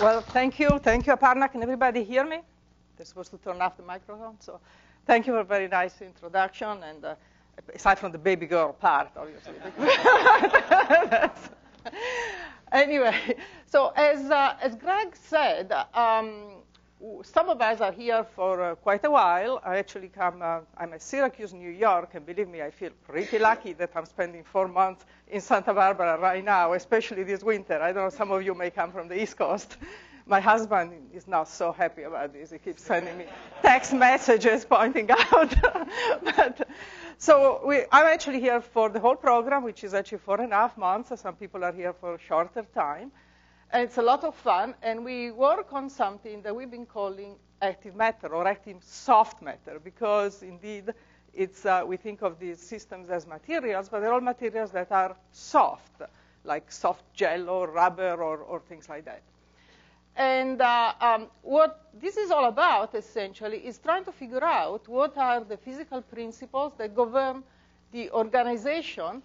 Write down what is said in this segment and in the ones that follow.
Well, thank you. Thank you, Aparna. Can everybody hear me? They're supposed to turn off the microphone. So thank you for a very nice introduction. And uh, aside from the baby girl part, obviously. anyway, so as, uh, as Greg said, um, some of us are here for uh, quite a while. I actually come, uh, I'm at Syracuse, New York, and believe me, I feel pretty lucky that I'm spending four months in Santa Barbara right now, especially this winter. I don't know, some of you may come from the East Coast. My husband is not so happy about this. He keeps sending me text messages pointing out. but, so we, I'm actually here for the whole program, which is actually four and a half months. Some people are here for a shorter time. And it's a lot of fun, and we work on something that we've been calling active matter or active soft matter, because indeed it's, uh, we think of these systems as materials, but they're all materials that are soft, like soft gel or rubber or, or things like that. And uh, um, what this is all about, essentially, is trying to figure out what are the physical principles that govern the organization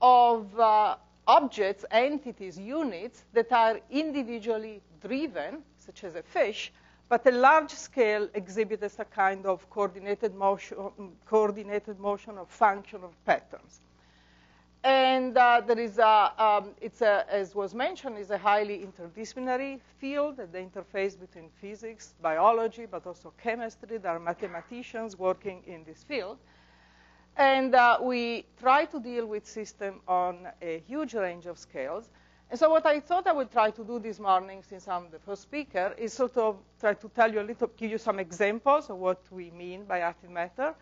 of uh, objects, entities, units that are individually driven, such as a fish, but a large scale exhibit as a kind of coordinated motion, coordinated motion of function of patterns. And uh, there is a, um, it's a, as was mentioned, is a highly interdisciplinary field at the interface between physics, biology, but also chemistry. There are mathematicians working in this field. And uh, we try to deal with system on a huge range of scales. And so what I thought I would try to do this morning, since I'm the first speaker, is sort of try to tell you a little, give you some examples of what we mean by active matter,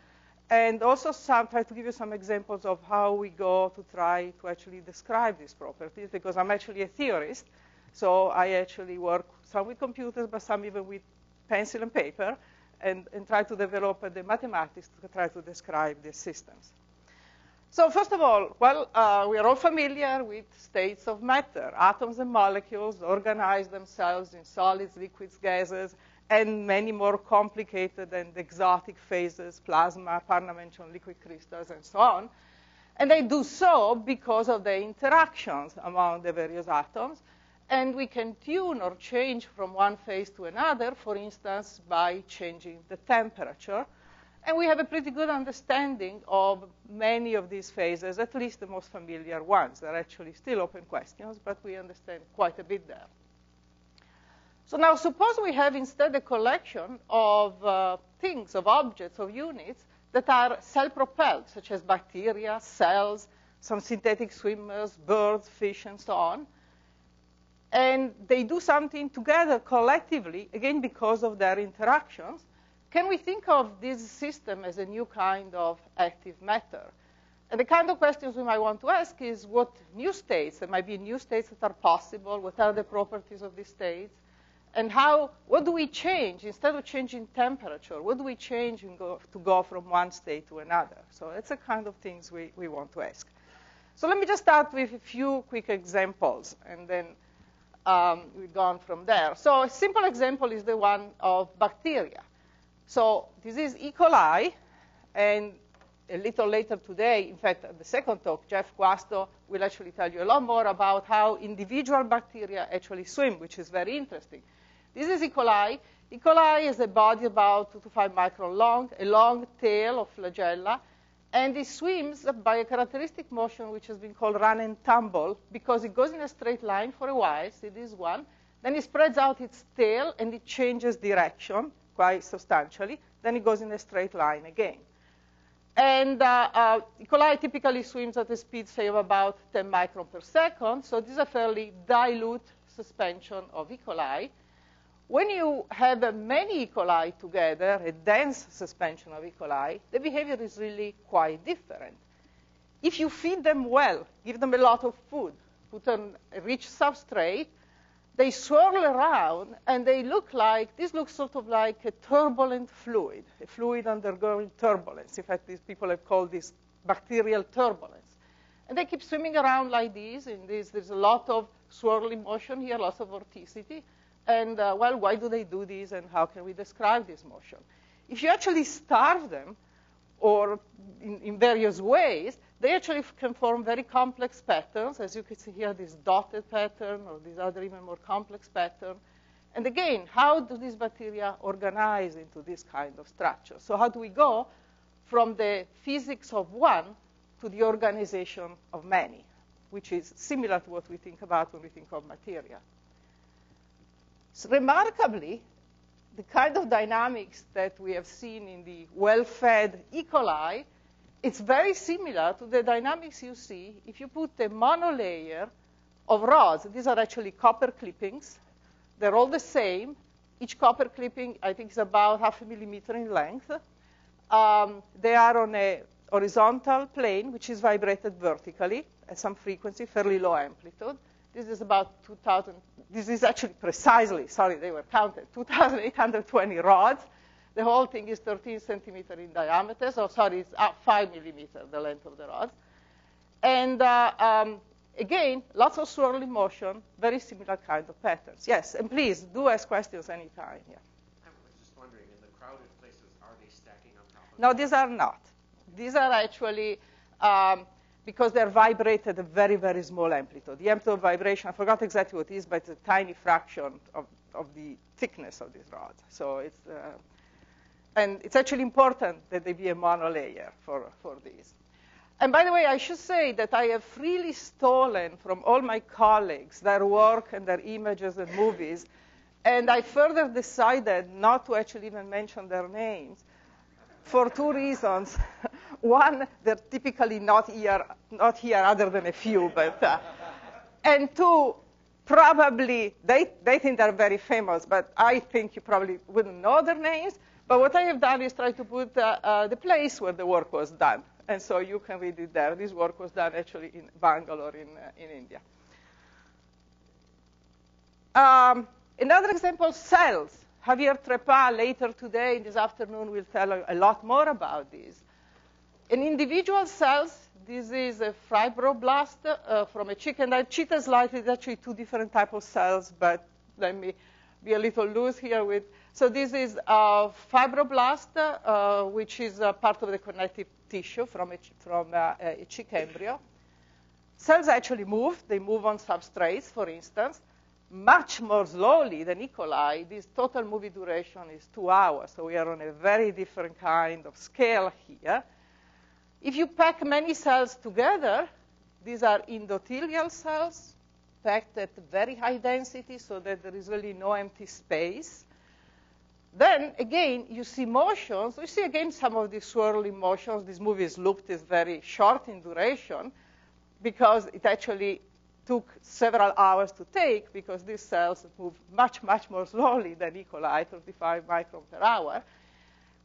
and also some, try to give you some examples of how we go to try to actually describe these properties, because I'm actually a theorist. So I actually work some with computers, but some even with pencil and paper, and, and try to develop the mathematics to try to describe these systems. So first of all, well, uh, we are all familiar with states of matter. Atoms and molecules organize themselves in solids, liquids, gases, and many more complicated and exotic phases, plasma, Aparna liquid crystals, and so on. And they do so because of the interactions among the various atoms. And we can tune or change from one phase to another, for instance, by changing the temperature. And we have a pretty good understanding of many of these phases, at least the most familiar ones. They're actually still open questions, but we understand quite a bit there. So now suppose we have instead a collection of uh, things, of objects, of units that are self-propelled, such as bacteria, cells, some synthetic swimmers, birds, fish, and so on. And they do something together collectively, again, because of their interactions. Can we think of this system as a new kind of active matter? And the kind of questions we might want to ask is what new states, there might be new states that are possible, what are the properties of these states, and how, what do we change instead of changing temperature? What do we change go, to go from one state to another? So that's the kind of things we, we want to ask. So let me just start with a few quick examples, and then um, we've gone from there. So a simple example is the one of bacteria. So this is E. coli, and a little later today, in fact, at the second talk, Jeff Guasto will actually tell you a lot more about how individual bacteria actually swim, which is very interesting. This is E. coli. E. coli is a body about 2 to 5 micron long, a long tail of flagella, and it swims by a characteristic motion which has been called run and tumble because it goes in a straight line for a while, see this one, then it spreads out its tail and it changes direction quite substantially, then it goes in a straight line again. And uh, uh, E. coli typically swims at a speed, say, of about 10 micron per second, so this is a fairly dilute suspension of E. coli. When you have many E. coli together, a dense suspension of E. coli, the behavior is really quite different. If you feed them well, give them a lot of food, put on a rich substrate, they swirl around and they look like, this looks sort of like a turbulent fluid, a fluid undergoing turbulence. In fact, these people have called this bacterial turbulence. And they keep swimming around like this, and this, there's a lot of swirling motion here, lots of vorticity. And, uh, well, why do they do this, and how can we describe this motion? If you actually starve them, or in, in various ways, they actually can form very complex patterns. As you can see here, this dotted pattern, or this other even more complex pattern. And again, how do these bacteria organize into this kind of structure? So how do we go from the physics of one to the organization of many, which is similar to what we think about when we think of material. Remarkably, the kind of dynamics that we have seen in the well-fed E. coli, it's very similar to the dynamics you see if you put a monolayer of rods. These are actually copper clippings. They're all the same. Each copper clipping, I think, is about half a millimeter in length. Um, they are on a horizontal plane, which is vibrated vertically at some frequency, fairly low amplitude. This is about 2,000, this is actually precisely, sorry, they were counted, 2,820 rods. The whole thing is 13 centimeter in diameter, so sorry, it's up 5 millimeter, the length of the rods. And uh, um, again, lots of swirling motion, very similar kind of patterns. Yes, and please do ask questions anytime. Yeah. I was just wondering, in the crowded places, are they stacking on top of No, these are not. These are actually, um, because they're vibrated at a very, very small amplitude. The amplitude of vibration, I forgot exactly what it is, but it's a tiny fraction of, of the thickness of this rod. So it's, uh, and it's actually important that they be a monolayer for, for these. And by the way, I should say that I have freely stolen from all my colleagues their work and their images and movies. And I further decided not to actually even mention their names for two reasons. One, they're typically not here, not here other than a few, but, uh, and two, probably they, they think they're very famous, but I think you probably wouldn't know their names. But what I have done is try to put uh, uh, the place where the work was done. And so you can read it there. This work was done actually in Bangalore in, uh, in India. Um, another example, cells. Xavier Trepat later today, this afternoon, will tell a, a lot more about this. In individual cells, this is a fibroblast uh, from a chicken. I cheated slightly. It's actually two different types of cells, but let me be a little loose here with. So this is a fibroblast, uh, which is part of the connective tissue from a, from uh, a chick embryo. Cells actually move. They move on substrates, for instance much more slowly than E. coli, this total movie duration is two hours. So we are on a very different kind of scale here. If you pack many cells together, these are endothelial cells packed at very high density so that there is really no empty space. Then, again, you see motions. You see, again, some of these swirling motions. This movie is looped is very short in duration because it actually took several hours to take because these cells move much, much more slowly than E. coli, 35 micron per hour.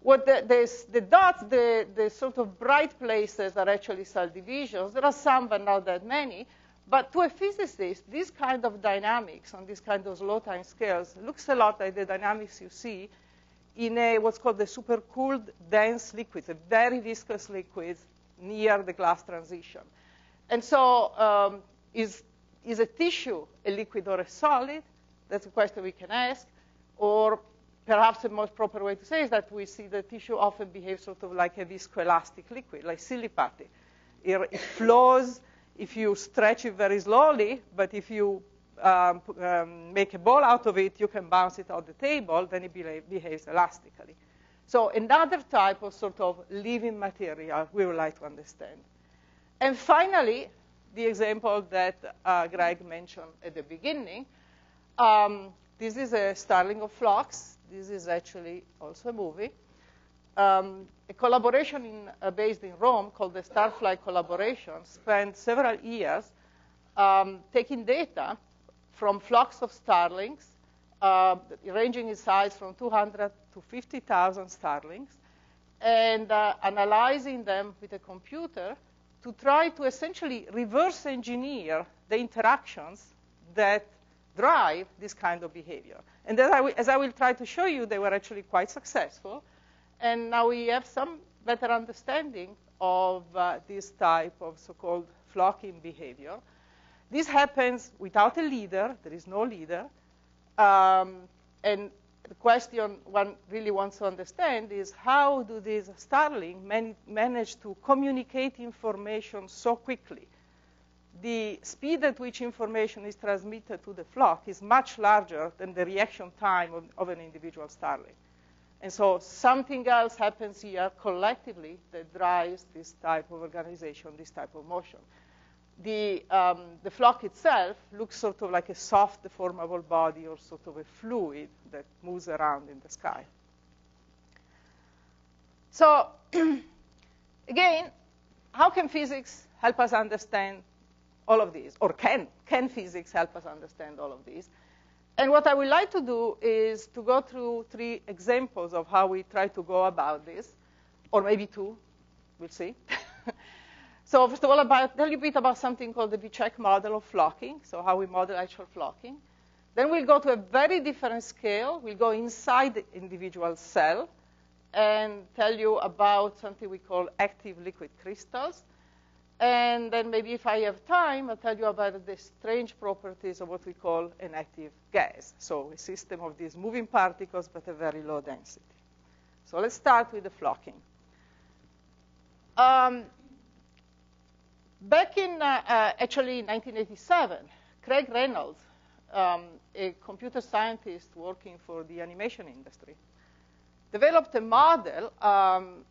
What the, the dots, the, the sort of bright places are actually cell divisions. There are some, but not that many. But to a physicist, this kind of dynamics on this kind of slow time scales looks a lot like the dynamics you see in a, what's called the supercooled dense liquids, a very viscous liquid near the glass transition. And so um, is is a tissue a liquid or a solid? That's a question we can ask. Or perhaps the most proper way to say is that we see the tissue often behaves sort of like a viscoelastic liquid, like silly putty. It, flows if you stretch it very slowly, but if you um, um, make a ball out of it, you can bounce it on the table, then it behaves elastically. So another type of sort of living material we would like to understand. And finally, the example that uh, Greg mentioned at the beginning. Um, this is a starling of Flocks. This is actually also a movie. Um, a collaboration in, uh, based in Rome called the StarFlag Collaboration spent several years um, taking data from flocks of starlings, uh, ranging in size from 200 to 50,000 starlings, and uh, analyzing them with a computer to try to essentially reverse engineer the interactions that drive this kind of behavior. And as I, as I will try to show you, they were actually quite successful. And now we have some better understanding of uh, this type of so-called flocking behavior. This happens without a leader. There is no leader. Um, and the question one really wants to understand is how do these starlings man manage to communicate information so quickly? The speed at which information is transmitted to the flock is much larger than the reaction time of, of an individual starling. And so something else happens here collectively that drives this type of organization, this type of motion. The, um, the flock itself looks sort of like a soft, deformable body or sort of a fluid that moves around in the sky. So again, how can physics help us understand all of these? Or can, can physics help us understand all of these? And what I would like to do is to go through three examples of how we try to go about this, or maybe two, we'll see. so first of all, about, tell you a bit about something called the Vicsek model of flocking, so how we model actual flocking. Then we'll go to a very different scale. We'll go inside the individual cell and tell you about something we call active liquid crystals. And then maybe if I have time, I'll tell you about the strange properties of what we call an active gas. So a system of these moving particles, but a very low density. So let's start with the flocking. Um, back in, uh, uh, actually, 1987, Craig Reynolds, um, a computer scientist working for the animation industry, developed a model, um,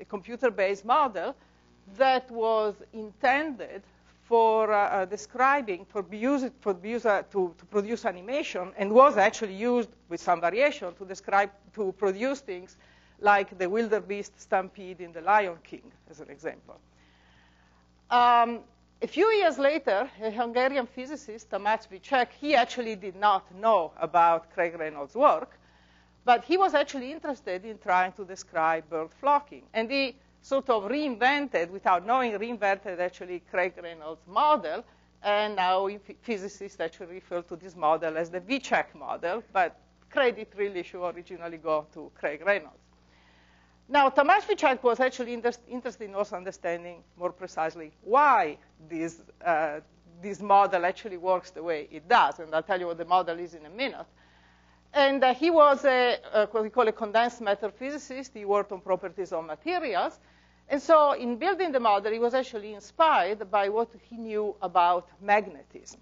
a computer-based model, that was intended for uh, uh, describing, for, use, for user to, to, produce animation, and was actually used with some variation to describe, to produce things like the wildebeest stampede in The Lion King, as an example. Um, a few years later, a Hungarian physicist, Tamás Vicsek, he actually did not know about Craig Reynolds' work, but he was actually interested in trying to describe bird flocking. And he sort of reinvented, without knowing, reinvented actually Craig Reynolds' model. And now physicists actually refer to this model as the Vicsek model, but credit really should originally go to Craig Reynolds. Now, Tamás Vicsek was actually inter interested in also understanding more precisely why this, uh, this model actually works the way it does. And I'll tell you what the model is in a minute. And uh, he was a, a, what we call a condensed matter physicist. He worked on properties of materials. And so in building the model, he was actually inspired by what he knew about magnetism.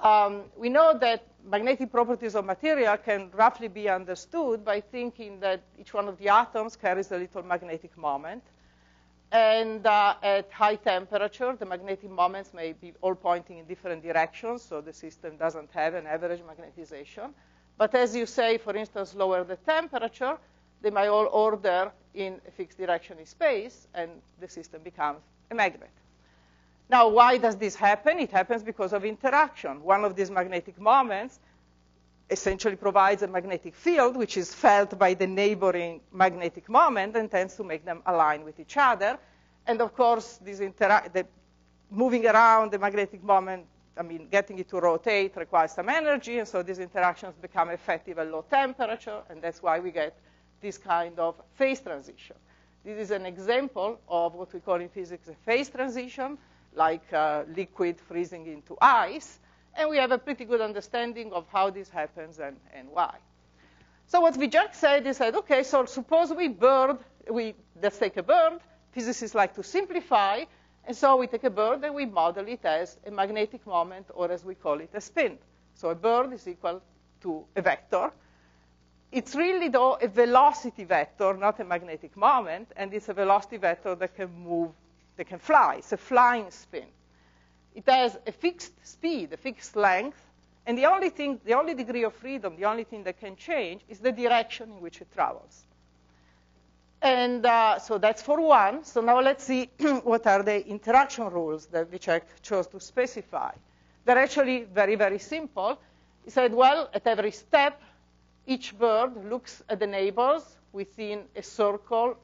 Um, we know that magnetic properties of material can roughly be understood by thinking that each one of the atoms carries a little magnetic moment. And uh, at high temperature, the magnetic moments may be all pointing in different directions, so the system doesn't have an average magnetization. But as you say, for instance, lower the temperature, they might all order in a fixed direction in space, and the system becomes a magnet. Now, why does this happen? It happens because of interaction. One of these magnetic moments essentially provides a magnetic field, which is felt by the neighboring magnetic moment and tends to make them align with each other. And of course, moving around the magnetic moment I mean, getting it to rotate requires some energy, and so these interactions become effective at low temperature, and that's why we get this kind of phase transition. This is an example of what we call in physics a phase transition, like uh, liquid freezing into ice, and we have a pretty good understanding of how this happens and, and why. So what Vicsek said, he said, okay, so suppose we bird, we, let's take a bird. Physicists like to simplify, and so we take a bird and we model it as a magnetic moment, or as we call it, a spin. So a bird is equal to a vector. It's really, though, a velocity vector, not a magnetic moment, and it's a velocity vector that can move, that can fly. It's a flying spin. It has a fixed speed, a fixed length, and the only thing, the only degree of freedom, the only thing that can change is the direction in which it travels. And uh, so that's for one. So now let's see what are the interaction rules that Vicsek chose to specify. They're actually very, very simple. He said, well, at every step, each bird looks at the neighbors within a circle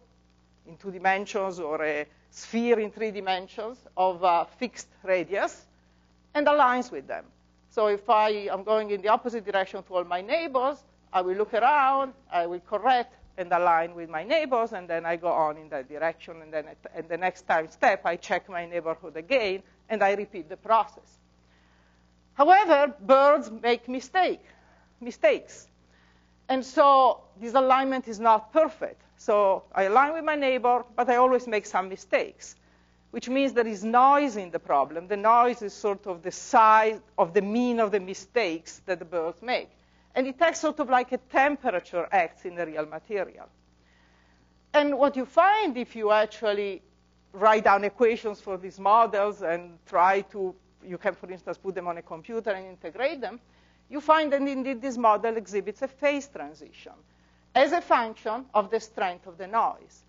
in two dimensions or a sphere in three dimensions of a fixed radius and aligns with them. So if I am going in the opposite direction to all my neighbors, I will look around, I will correct, and align with my neighbors, and then I go on in that direction. And then at, the next time step, I check my neighborhood again, and I repeat the process. However, birds make mistake, mistakes. And so this alignment is not perfect. So I align with my neighbor, but I always make some mistakes. which means there is noise in the problem. The noise is sort of the size of the mean of the mistakes that the birds make. And it acts sort of like a temperature acts in the real material. And what you find if you actually write down equations for these models and try to, you can, for instance, put them on a computer and integrate them, you find that indeed this model exhibits a phase transition as a function of the strength of the noise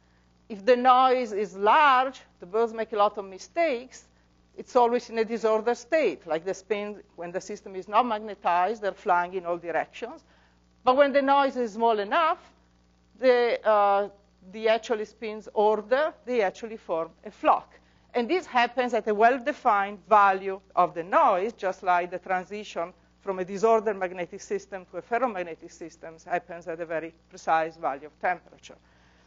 if the noise is large, the birds make a lot of mistakes, it's always in a disordered state, like the spin, when the system is not magnetized, they're flying in all directions. But when the noise is small enough, the, uh, the actually spins order, they actually form a flock. And this happens at a well-defined value of the noise, just like the transition from a disordered magnetic system to a ferromagnetic system happens at a very precise value of temperature.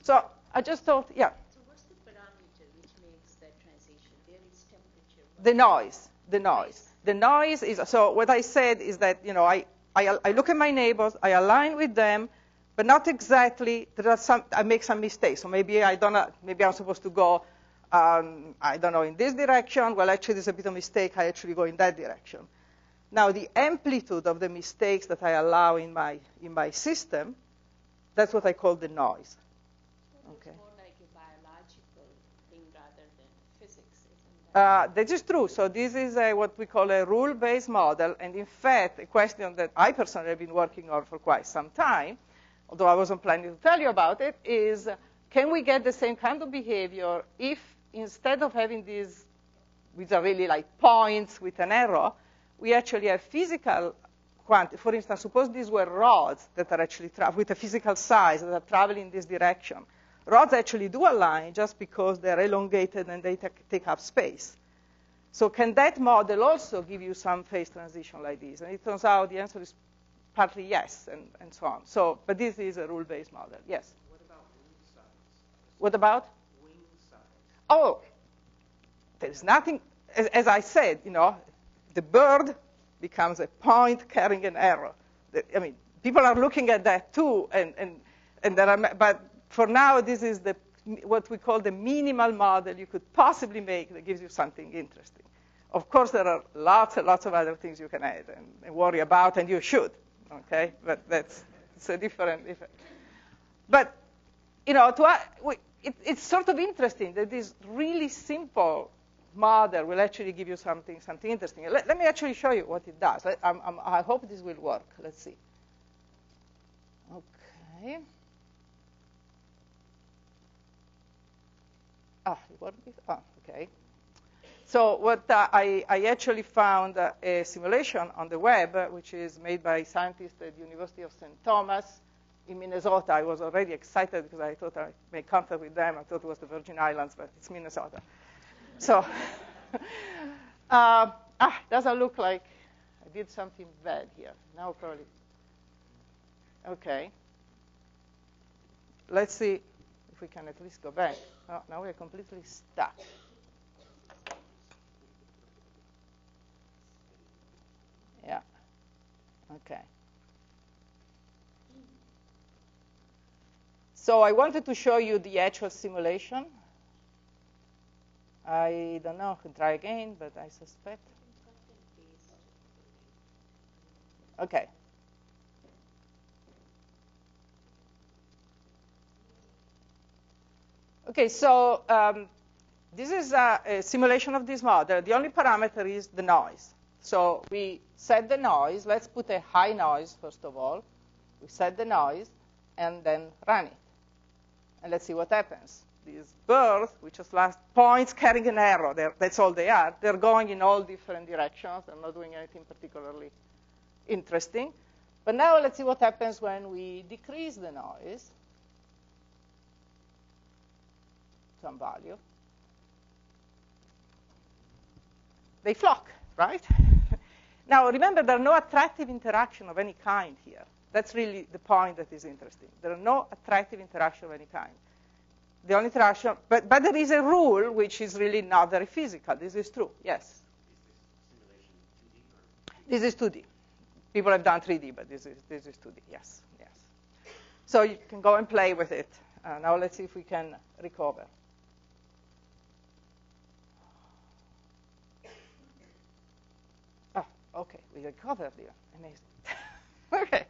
So I just thought, yeah. So what's the parameter which makes that transition? There is temperature. The noise. The noise. The noise is, so what I said is that, you know, I, I, I look at my neighbors, I align with them, but not exactly, some, I make some mistakes. So maybe I don't, maybe I'm supposed to go, um, I don't know, in this direction. Well, actually, there's a bit of mistake. I actually go in that direction. Now, the amplitude of the mistakes that I allow in my, in my system, that's what I call the noise. Okay. more like a biological thing rather than physics, that? Uh, that is true. So this is a, what we call a rule-based model. And in fact, a question that I personally have been working on for quite some time, although I wasn't planning to tell you about it, is can we get the same kind of behavior if instead of having these, which are really like points with an arrow, we actually have physical quantity. For instance, suppose these were rods that are actually with a physical size that are traveling in this direction rods actually do align just because they're elongated and they take up space. So can that model also give you some phase transition like this? And it turns out the answer is partly yes, and, and so on. So, but this is a rule-based model. Yes. What about wing size? What about? Wing size. Oh, there's nothing. As, as, I said, you know, the bird becomes a point carrying an arrow. I mean, people are looking at that too, and and and there are, but for now, this is the, what we call the minimal model you could possibly make that gives you something interesting. Of course, there are lots and lots of other things you can add and, and worry about, and you should, okay? But that's it's a different effect. But, you know, to, it, it's sort of interesting that this really simple model will actually give you something, something interesting. Let, let me actually show you what it does. I, I'm, I hope this will work. Let's see. Okay. Ah? Ah, okay. So what uh, I, I, actually found uh, a simulation on the web, uh, which is made by scientists at the University of St. Thomas in Minnesota. I was already excited because I thought I made contact with them. I thought it was the Virgin Islands, but it's Minnesota. so, uh, ah, doesn't look like I did something bad here. Now probably. Okay. Let's see if we can at least go back. Oh, now we're completely stuck. Yeah. Okay. So I wanted to show you the actual simulation. I don't know, I can try again, but I suspect. Okay. Okay, so um, this is a, a, simulation of this model. The only parameter is the noise. So we set the noise. Let's put a high noise, first of all. We set the noise and then run it. And let's see what happens. These birds, which just last points carrying an arrow, that's all they are. They're going in all different directions. They're not doing anything particularly interesting. But now let's see what happens when we decrease the noise. Some value, they flock, right? now, remember, there are no attractive interaction of any kind here. That's really the point that is interesting. There are no attractive interaction of any kind. The only interaction, but, but there is a rule which is really not very physical. This is true, yes. Is this 2D? This is 2D. People have done 3D, but this is, this is 2D, yes, yes. So you can go and play with it. Uh, now let's see if we can recover. Okay, we recovered here. Amazing. okay.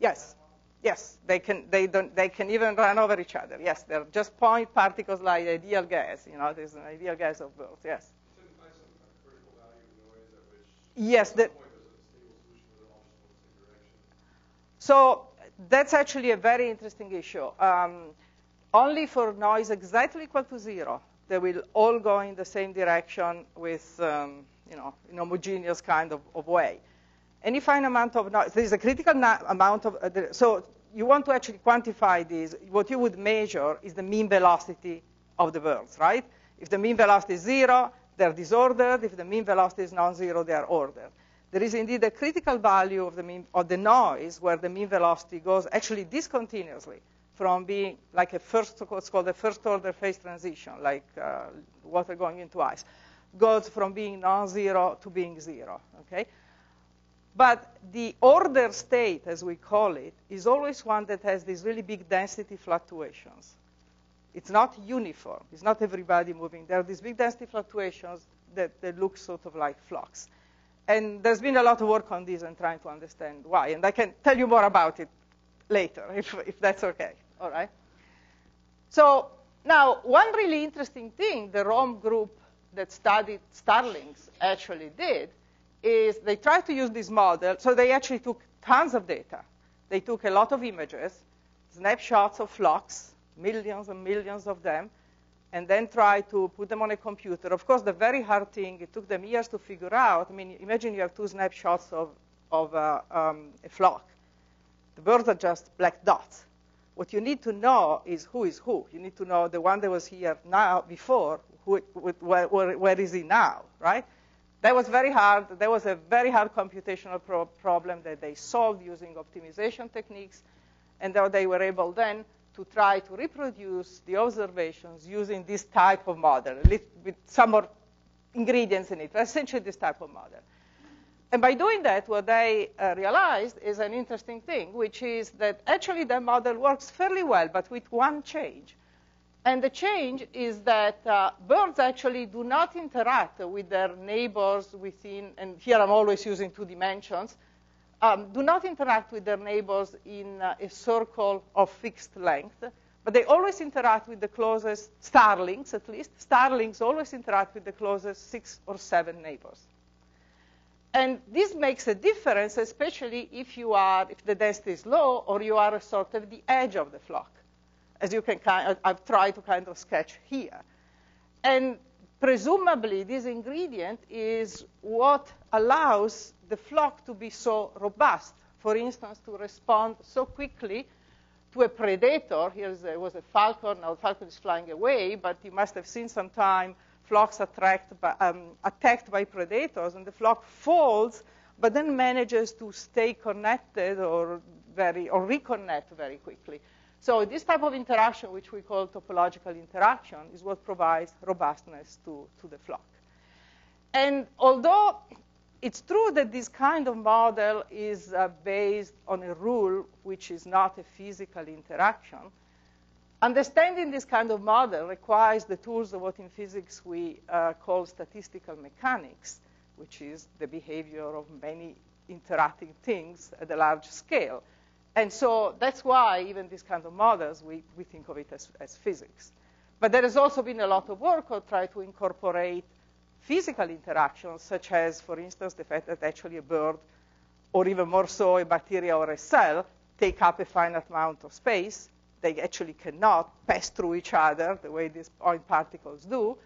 Yes. Yes, they can. They don't. They can even run over each other. Yes, they're just point particles like ideal gas. You know, there's an ideal gas of both. Yes. Yes. The, so that's actually a very interesting issue. Um, only for noise exactly equal to zero, they will all go in the same direction with, um, you know, in homogeneous kind of, of way any fine amount of noise, there is a critical amount of, uh, so you want to actually quantify this. What you would measure is the mean velocity of the birds, right? If the mean velocity is zero, they're disordered. If the mean velocity is non-zero, they are ordered. There is indeed a critical value of the, mean, of the noise where the mean velocity goes actually discontinuously from being like a first, what's called a first order phase transition, like uh, water going into ice, goes from being non-zero to being zero, okay? But the order state, as we call it, is always one that has these really big density fluctuations. It's not uniform. It's not everybody moving. There are these big density fluctuations that, that look sort of like flux. And there's been a lot of work on this and trying to understand why. And I can tell you more about it later, if, if that's okay. All right? So now, one really interesting thing the Rome group that studied starlings actually did is they tried to use this model. So they actually took tons of data. They took a lot of images, snapshots of flocks, millions and millions of them, and then tried to put them on a computer. Of course, the very hard thing, it took them years to figure out. I mean, imagine you have two snapshots of, of uh, um, a flock. The birds are just black dots. What you need to know is who is who. You need to know the one that was here now before, who, where, where, where is he now, right? That was very hard. That was a very hard computational pro problem that they solved using optimization techniques. And they were able then to try to reproduce the observations using this type of model, with some more ingredients in it, but essentially this type of model. And by doing that, what they uh, realized is an interesting thing, which is that actually the model works fairly well, but with one change. And the change is that uh, birds actually do not interact with their neighbors within, and here I'm always using two dimensions, um, do not interact with their neighbors in uh, a circle of fixed length, but they always interact with the closest, starlings at least, starlings always interact with the closest six or seven neighbors. And this makes a difference, especially if you are, if the density is low or you are sort of the edge of the flock as you can kind of, I've tried to kind of sketch here. And presumably this ingredient is what allows the flock to be so robust. For instance, to respond so quickly to a predator. Here was a falcon. Now the falcon is flying away, but you must have seen sometime flocks attract by, um, attacked by predators, and the flock falls, but then manages to stay connected or very or reconnect very quickly. So this type of interaction, which we call topological interaction, is what provides robustness to, to the flock. And although it's true that this kind of model is uh, based on a rule which is not a physical interaction, understanding this kind of model requires the tools of what in physics we uh, call statistical mechanics, which is the behavior of many interacting things at a large scale. And so that's why even these kind of models, we, we think of it as, as physics. But there has also been a lot of work on trying to incorporate physical interactions, such as, for instance, the fact that actually a bird, or even more so a bacteria or a cell, take up a finite amount of space. They actually cannot pass through each other the way these point particles do,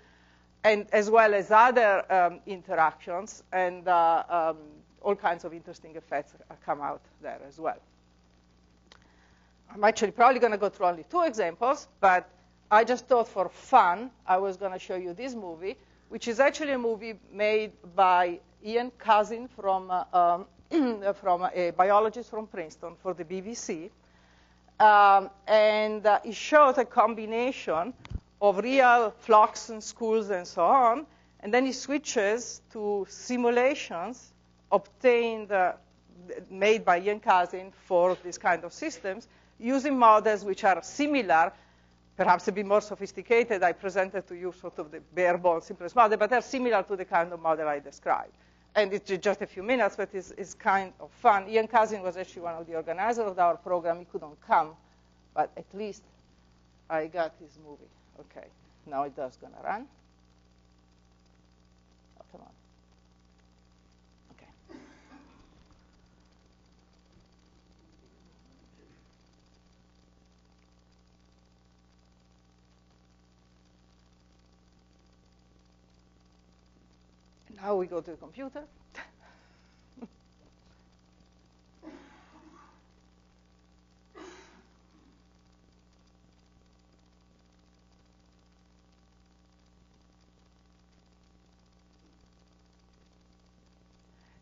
and as well as other um, interactions, and uh, um, all kinds of interesting effects come out there as well. I'm actually probably going to go through only two examples, but I just thought for fun I was going to show you this movie, which is actually a movie made by Iain Couzin from, uh, um, from a biologist from Princeton for the BBC. Um, and uh, it shows a combination of real flocks and schools and so on, and then he switches to simulations obtained, uh, made by Iain Couzin for these kind of systems, using models which are similar perhaps a bit more sophisticated. I presented to you sort of the bare bones simplest model, but they're similar to the kind of model I described. And it's just a few minutes, but it's, it's kind of fun. Iain Couzin was actually one of the organizers of our program. He couldn't come, but at least I got his movie. Okay, now it does gonna run. Now we go to the computer.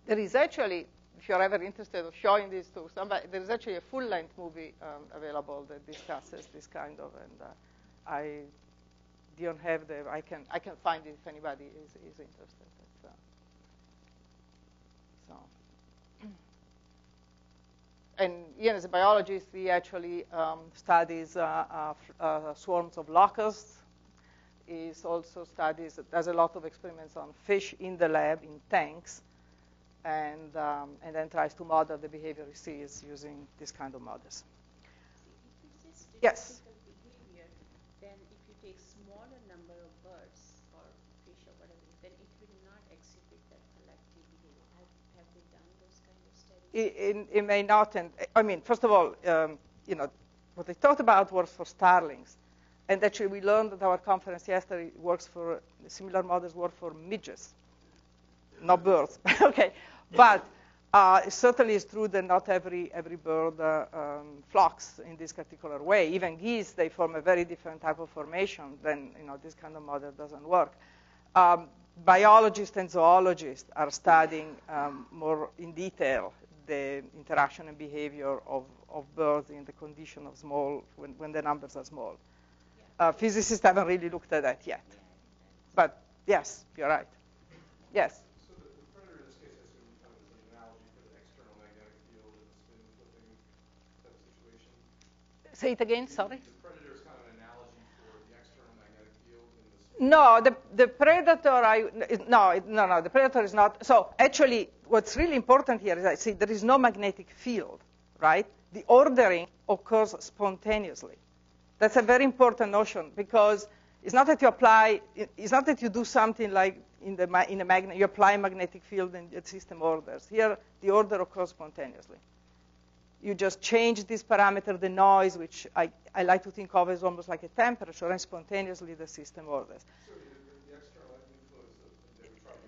there is actually, if you're ever interested of showing this to somebody, there is actually a full-length movie um, available that discusses this kind of, and uh, I don't have the, I can, I can find it if anybody is, is interested. Uh, so. And Ian, as a biologist, he actually um, studies uh, uh, uh, swarms of locusts. He also studies, does a lot of experiments on fish in the lab in tanks and, um, and then tries to model the behavior he sees using this kind of models. Yes. Behavior, then if you take smaller number of birds or fish or whatever, then it will not exhibit that collective behavior. Have, have they done those kind of studies? It, it, it may not, and I mean, first of all, um, you know, what they talked about was for starlings. And actually, we learned at our conference yesterday works for similar models work for midges, not birds. okay, but uh, it certainly is true that not every every bird uh, um, flocks in this particular way. Even geese, they form a very different type of formation. Then you know this kind of model doesn't work. Um, biologists and zoologists are studying um, more in detail the interaction and behavior of, of birds in the condition of small when, when the numbers are small. Yeah. Uh, physicists haven't really looked at that yet. But yes, you're right. Yes. Say it again, sorry. No, the, the predator, I, no, no, no, the predator is not. So actually, what's really important here is I see there is no magnetic field, right? The ordering occurs spontaneously. That's a very important notion because it's not that you apply, it's not that you do something like in, the, in a magnet, you apply a magnetic field and the system orders. Here, the order occurs spontaneously you just change this parameter, the noise, which I, I like to think of as almost like a temperature, and spontaneously the system orders. So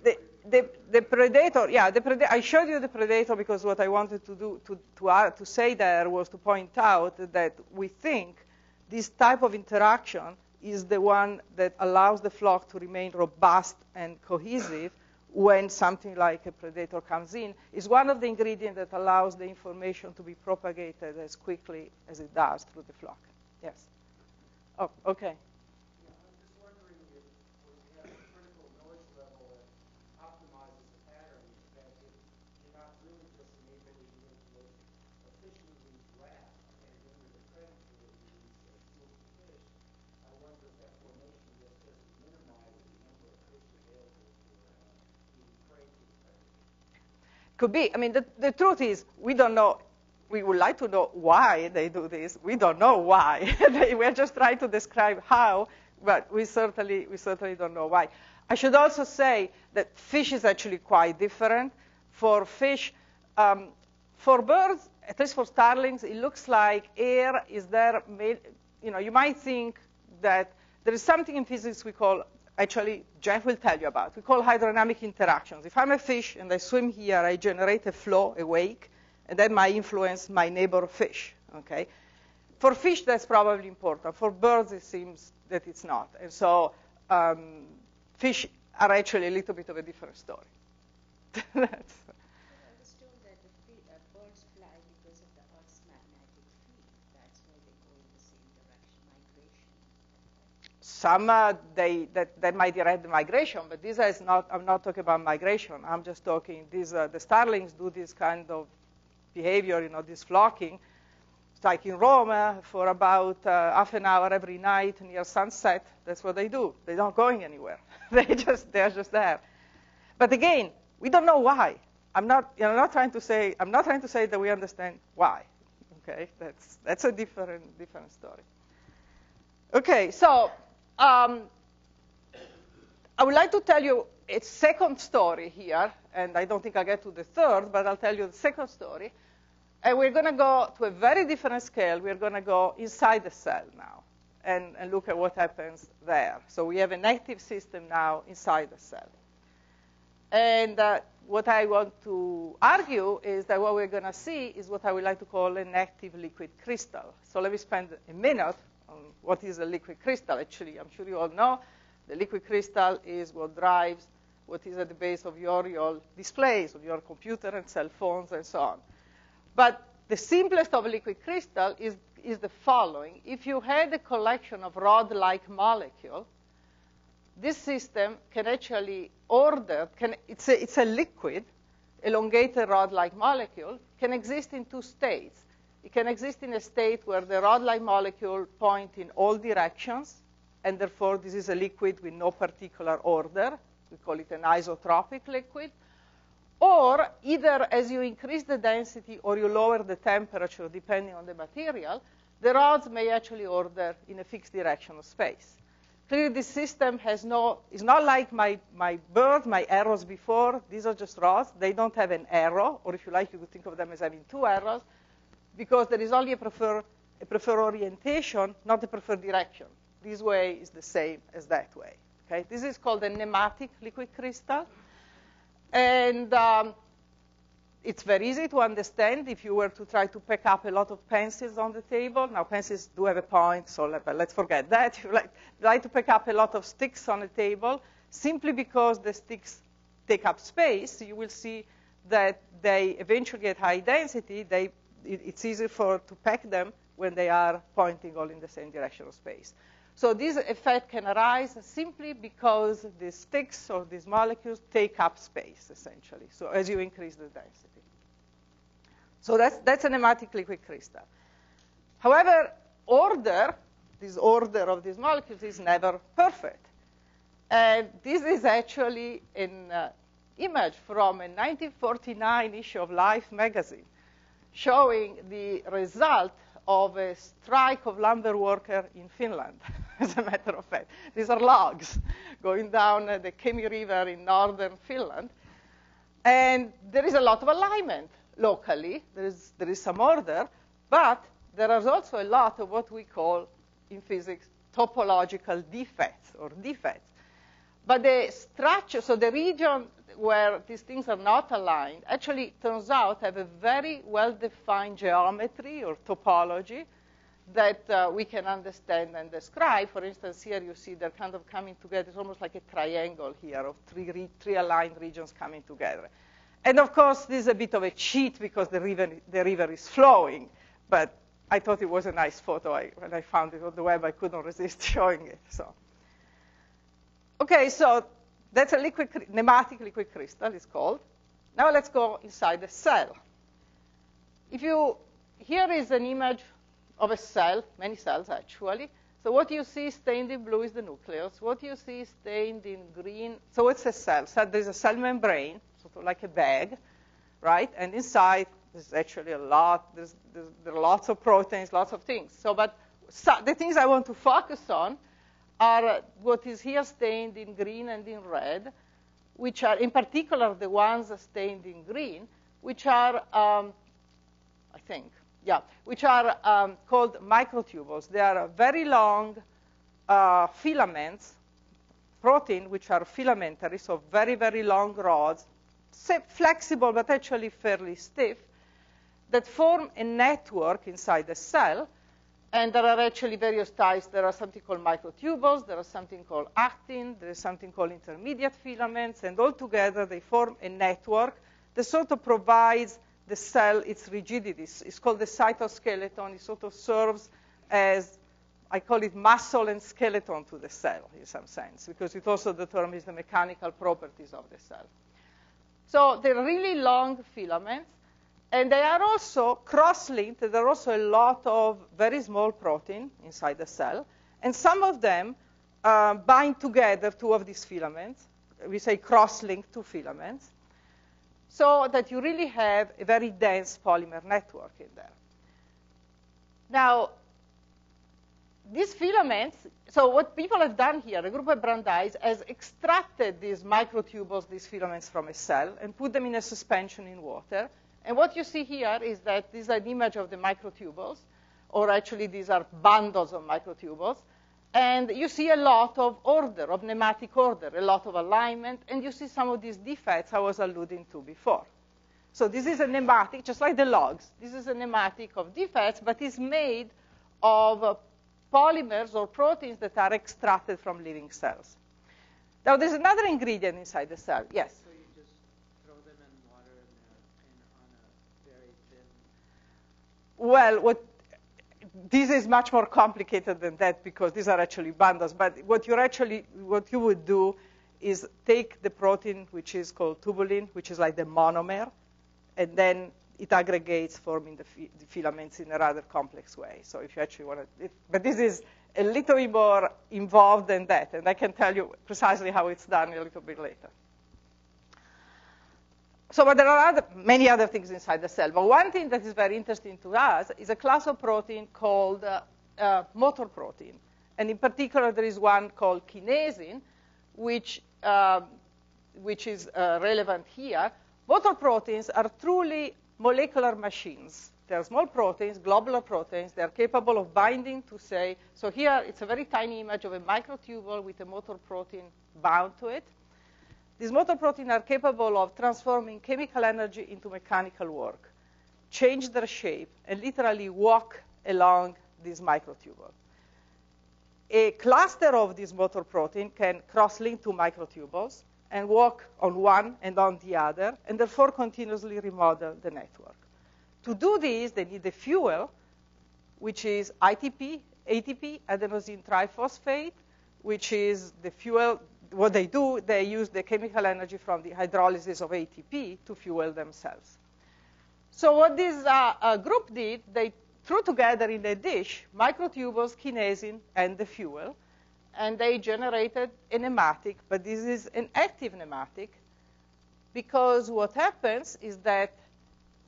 the, the, the, predator, yeah, the preda- I showed you the predator because what I wanted to do to, to, uh, to say there was to point out that we think this type of interaction is the one that allows the flock to remain robust and cohesive when something like a predator comes in is one of the ingredients that allows the information to be propagated as quickly as it does through the flock. Yes. Oh, okay. Could be. I mean, the, the truth is, we don't know. We would like to know why they do this. We don't know why. We're just trying to describe how, but we certainly, we certainly don't know why. I should also say that fish is actually quite different. For fish, um, for birds, at least for starlings, it looks like air is there. You know, you might think that there is something in physics we call actually Jeff will tell you about. We call hydrodynamic interactions. If I'm a fish and I swim here, I generate a flow, a wake, and then might influence my neighbor fish. Okay? For fish, that's probably important. For birds, it seems that it's not. And so um, fish are actually a little bit of a different story. Some uh, they that, that might direct the migration, but this is not. I'm not talking about migration. I'm just talking. These uh, the starlings do this kind of behavior, you know, this flocking. like in Rome, uh, for about uh, half an hour every night near sunset. That's what they do. They're not going anywhere. they just they're just there. But again, we don't know why. I'm not, you know, not trying to say I'm not trying to say that we understand why. Okay, that's that's a different different story. Okay, so um, I would like to tell you a second story here, and I don't think I'll get to the third, but I'll tell you the second story. And we're going to go to a very different scale. We're going to go inside the cell now and, and look at what happens there. So we have an active system now inside the cell. And uh, what I want to argue is that what we're going to see is what I would like to call an active liquid crystal. So let me spend a minute on what is a liquid crystal. Actually, I'm sure you all know the liquid crystal is what drives what is at the base of your, your displays, of your computer and cell phones and so on. But the simplest of liquid crystal is, is the following. If you had a collection of rod-like molecules, this system can actually order, can, it's, a, it's a liquid, elongated rod-like molecule, can exist in two states. It can exist in a state where the rod-like molecule point in all directions, and therefore this is a liquid with no particular order. We call it an isotropic liquid. Or either as you increase the density or you lower the temperature, depending on the material, the rods may actually order in a fixed direction of space. Clearly, this system has no, is not like my, my bird, my arrows before. These are just rods. They don't have an arrow, or if you like, you could think of them as having two arrows, because there is only a preferred, a preferred orientation, not a preferred direction. This way is the same as that way. Okay? This is called a nematic liquid crystal. And um, it's very easy to understand if you were to try to pick up a lot of pencils on the table. Now, pencils do have a point, so let, us forget that. If you like, like to pick up a lot of sticks on the table, simply because the sticks take up space, you will see that they eventually get high density. They, it, it's easier for to pack them when they are pointing all in the same direction of space. So this effect can arise simply because these sticks or these molecules take up space, essentially, so as you increase the density. So that's, that's a nematic liquid crystal. However, order, this order of these molecules is never perfect. And this is actually an uh, image from a 1949 issue of Life magazine showing the result of a strike of lumber workers in Finland, as a matter of fact. These are logs going down the Kemi River in northern Finland. And there is a lot of alignment locally. There is, there is some order, but there is also a lot of what we call in physics topological defects or defects. But the structure, so the region where these things are not aligned, actually turns out have a very well-defined geometry or topology that uh, we can understand and describe. For instance, here you see they're kind of coming together. It's almost like a triangle here of three, three aligned regions coming together. And of course, this is a bit of a cheat because the river, the river is flowing. But I thought it was a nice photo. I, when I found it on the web, I couldn't resist showing it. So, okay, so that's a liquid, nematic liquid crystal, it's called. Now let's go inside the cell. If you, here is an image of a cell, many cells actually. So what you see stained in blue is the nucleus. What you see stained in green, so it's a cell. So there's a cell membrane, sort of like a bag, right? And inside there's actually a lot, there's, there's, there are lots of proteins, lots of things. So, but so the things I want to focus on are what is here stained in green and in red, which are in particular the ones stained in green, which are, um, I think, yeah, which are um, called microtubules. They are very long uh, filaments, protein, which are filamentary, so very, very long rods, flexible but actually fairly stiff, that form a network inside the cell and there are actually various types. There are something called microtubules. There are something called actin. There is something called intermediate filaments. And all together, they form a network that sort of provides the cell its rigidity. It's called the cytoskeleton. It sort of serves as, I call it muscle and skeleton to the cell in some sense, because it also determines the mechanical properties of the cell. So they're really long filaments. And they are also cross-linked. There are also a lot of very small protein inside the cell. And some of them uh, bind together two of these filaments. We say cross-linked two filaments. So that you really have a very dense polymer network in there. Now, these filaments, so what people have done here, a group at Brandeis, has extracted these microtubules, these filaments from a cell, and put them in a suspension in water. And what you see here is that this is an image of the microtubules, or actually these are bundles of microtubules. And you see a lot of order, of nematic order, a lot of alignment, and you see some of these defects I was alluding to before. So this is a nematic, just like the logs. This is a nematic of defects, but it's made of uh, polymers or proteins that are extracted from living cells. Now, there's another ingredient inside the cell. Yes? So you just throw them in water and they're in, on a very thin. Well, what, this is much more complicated than that because these are actually bundles. But what you actually, what you would do is take the protein which is called tubulin, which is like the monomer, and then it aggregates, forming the, fi the, filaments in a rather complex way. So if you actually want to, but this is a little bit more involved than that, and I can tell you precisely how it's done a little bit later. So, but there are other, many other things inside the cell. But one thing that is very interesting to us is a class of protein called uh, uh, motor protein. And in particular, there is one called kinesin, which, uh, which is uh, relevant here. Motor proteins are truly molecular machines. They're small proteins, globular proteins. They're capable of binding to, say, so here it's a very tiny image of a microtubule with a motor protein bound to it. These motor proteins are capable of transforming chemical energy into mechanical work, change their shape, and literally walk along this microtubule. A cluster of these motor protein can cross-link two microtubules and walk on one and on the other, and therefore continuously remodel the network. To do this, they need a fuel, which is ITP, ATP, adenosine triphosphate, which is the fuel. What they do, they use the chemical energy from the hydrolysis of ATP to fuel themselves. So what this uh, uh, group did, they threw together in a dish microtubules, kinesin, and the fuel, and they generated a nematic, but this is an active nematic because what happens is that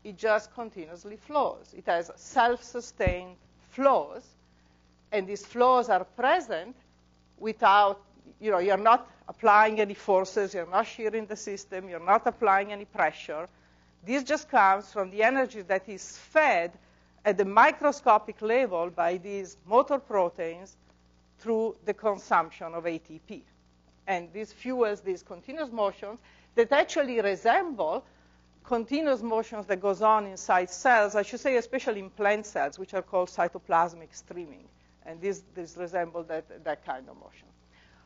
it just continuously flows. It has self-sustained flows, and these flows are present without, you know, you're not applying any forces, you're not shearing the system, you're not applying any pressure. This just comes from the energy that is fed at the microscopic level by these motor proteins through the consumption of ATP. And this fuels these continuous motions that actually resemble continuous motions that goes on inside cells, I should say especially in plant cells, which are called cytoplasmic streaming. And this, this resemble that, that kind of motion.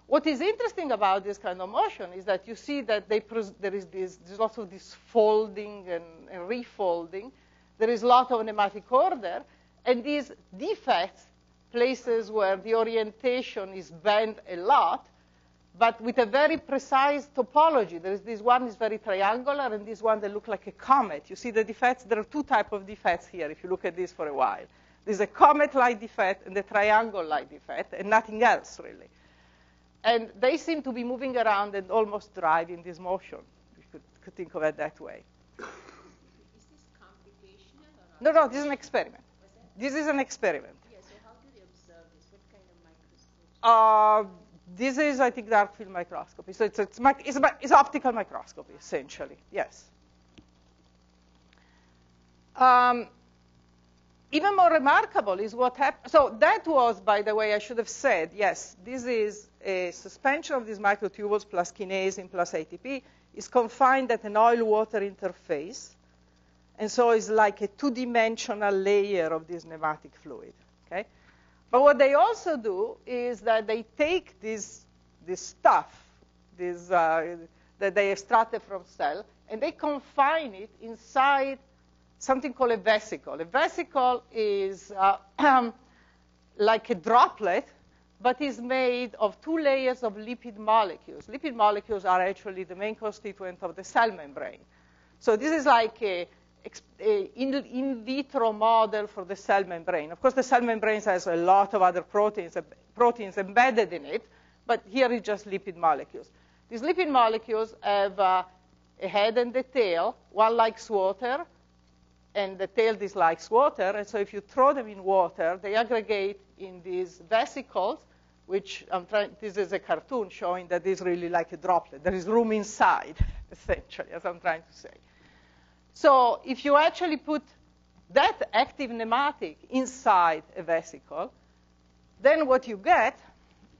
What is interesting about this kind of motion is that you see that they there is this, there's lots of this folding and, and refolding. There is a lot of nematic order. And these defects places where the orientation is bent a lot, but with a very precise topology. There is this one is very triangular, and this one that look like a comet. You see the defects? There are two types of defects here if you look at this for a while. There's a comet-like defect and a triangle-like defect, and nothing else, really. And they seem to be moving around and almost driving this motion. You could, could think of it that way. Is this computational or? No, no, this is an experiment. This is an experiment. Yeah, so how do they observe this? What kind of microscope? Uh, this is, I think, dark field microscopy. So it's, it's, it's, it's optical microscopy, essentially, yes. Um, even more remarkable is what happened. So that was, by the way, I should have said, yes, this is a suspension of these microtubules plus kinesin plus ATP is confined at an oil-water interface. And so it's like a two-dimensional layer of this nematic fluid. Okay? But what they also do is that they take this, this stuff this, uh, that they extracted from cell, and they confine it inside something called a vesicle. A vesicle is uh, like a droplet, but is made of two layers of lipid molecules. Lipid molecules are actually the main constituent of the cell membrane. So this is like a, in, in vitro model for the cell membrane. Of course, the cell membrane has a lot of other proteins, proteins embedded in it, but here it's just lipid molecules. These lipid molecules have uh, a head and a tail. One likes water, and the tail dislikes water. And so if you throw them in water, they aggregate in these vesicles, which I'm trying, this is a cartoon showing that is really like a droplet. There is room inside, essentially, as I'm trying to say. So if you actually put that active nematic inside a vesicle, then what you get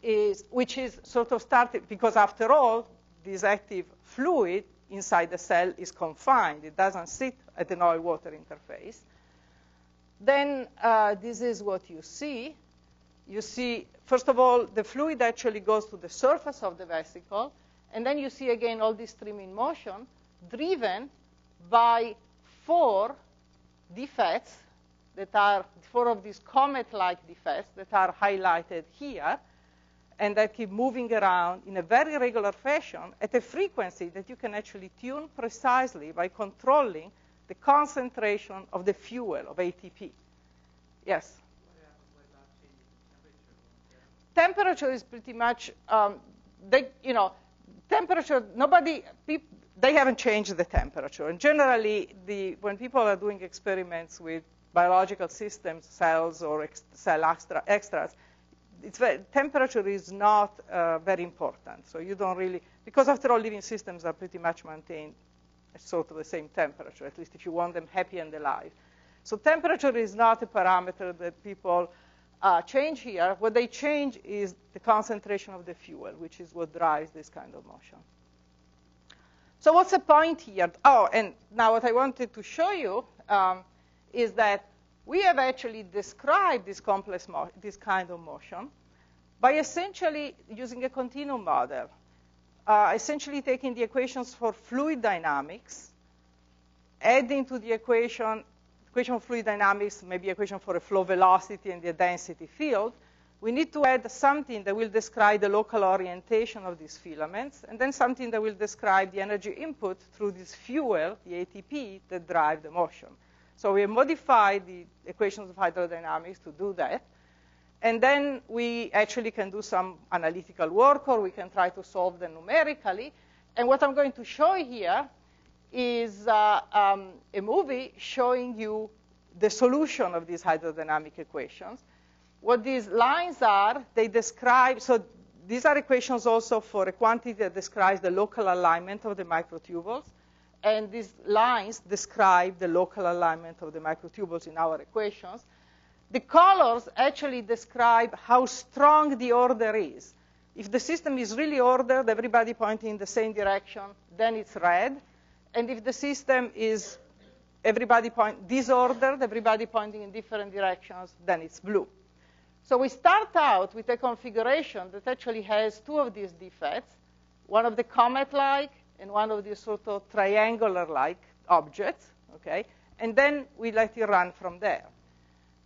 is, which is sort of started, because after all, this active fluid inside the cell is confined. It doesn't sit at an oil-water interface. Then uh, this is what you see. You see, first of all, the fluid actually goes to the surface of the vesicle, and then you see again all this streaming motion driven by four defects that are four of these comet-like defects that are highlighted here and that keep moving around in a very regular fashion at a frequency that you can actually tune precisely by controlling the concentration of the fuel, of ATP. Yes? Temperature is pretty much, um, they, you know, temperature, nobody, they haven't changed the temperature. And generally, the, when people are doing experiments with biological systems, cells or ex cell extra, extras, very, temperature is not uh, very important. So you don't really, because after all, living systems are pretty much maintained at sort of the same temperature, at least if you want them happy and alive. So temperature is not a parameter that people uh, change here. What they change is the concentration of the fuel, which is what drives this kind of motion. So what's the point here? Oh, and now what I wanted to show you um, is that we have actually described this complex, this kind of motion by essentially using a continuum model, uh, essentially taking the equations for fluid dynamics, adding to the equation, equation of fluid dynamics, maybe equation for a flow velocity and the density field, we need to add something that will describe the local orientation of these filaments, and then something that will describe the energy input through this fuel, the ATP, that drive the motion. So we modified the equations of hydrodynamics to do that. And then we actually can do some analytical work, or we can try to solve them numerically. And what I'm going to show here is uh, um, a movie showing you the solution of these hydrodynamic equations. What these lines are, they describe, so these are equations also for a quantity that describes the local alignment of the microtubules. And these lines describe the local alignment of the microtubules in our equations. The colors actually describe how strong the order is. If the system is really ordered, everybody pointing in the same direction, then it's red. And if the system is everybody point disordered, everybody pointing in different directions, then it's blue. So we start out with a configuration that actually has two of these defects, one of the comet-like and one of these sort of triangular-like objects, okay? And then we let it run from there.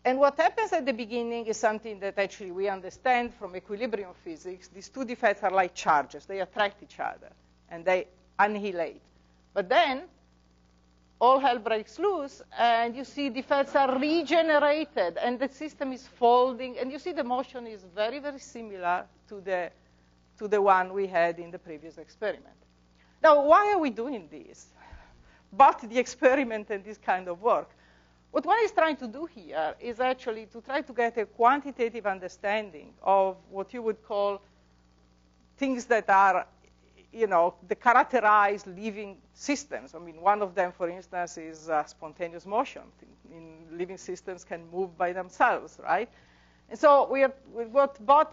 And what happens at the beginning is something that actually we understand from equilibrium physics. These two defects are like charges. They attract each other, and they annihilate. But then all hell breaks loose, and you see defects are regenerated, and the system is folding, and you see the motion is very, very similar to the, to the one we had in the previous experiment. Now, why are we doing this? But the experiment and this kind of work. What one is trying to do here is actually to try to get a quantitative understanding of what you would call things that are you know, the characterized living systems. I mean, one of them, for instance, is uh, spontaneous motion. In living systems can move by themselves, right? So we are,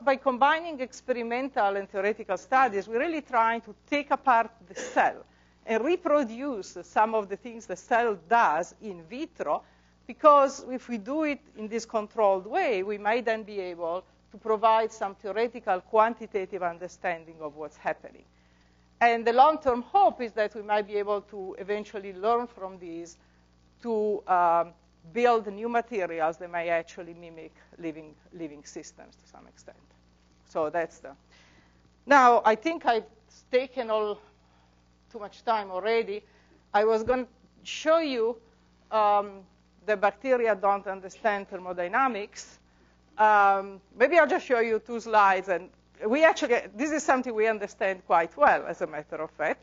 by combining experimental and theoretical studies, we're really trying to take apart the cell and reproduce some of the things the cell does in vitro, because if we do it in this controlled way, we might then be able to provide some theoretical quantitative understanding of what's happening. And the long-term hope is that we might be able to eventually learn from these to um, build new materials that may actually mimic living, living systems to some extent. So that's the. Now, I think I've taken all too much time already. I was going to show you um, the bacteria don't understand thermodynamics, um, maybe I'll just show you two slides. And we actually, this is something we understand quite well, as a matter of fact.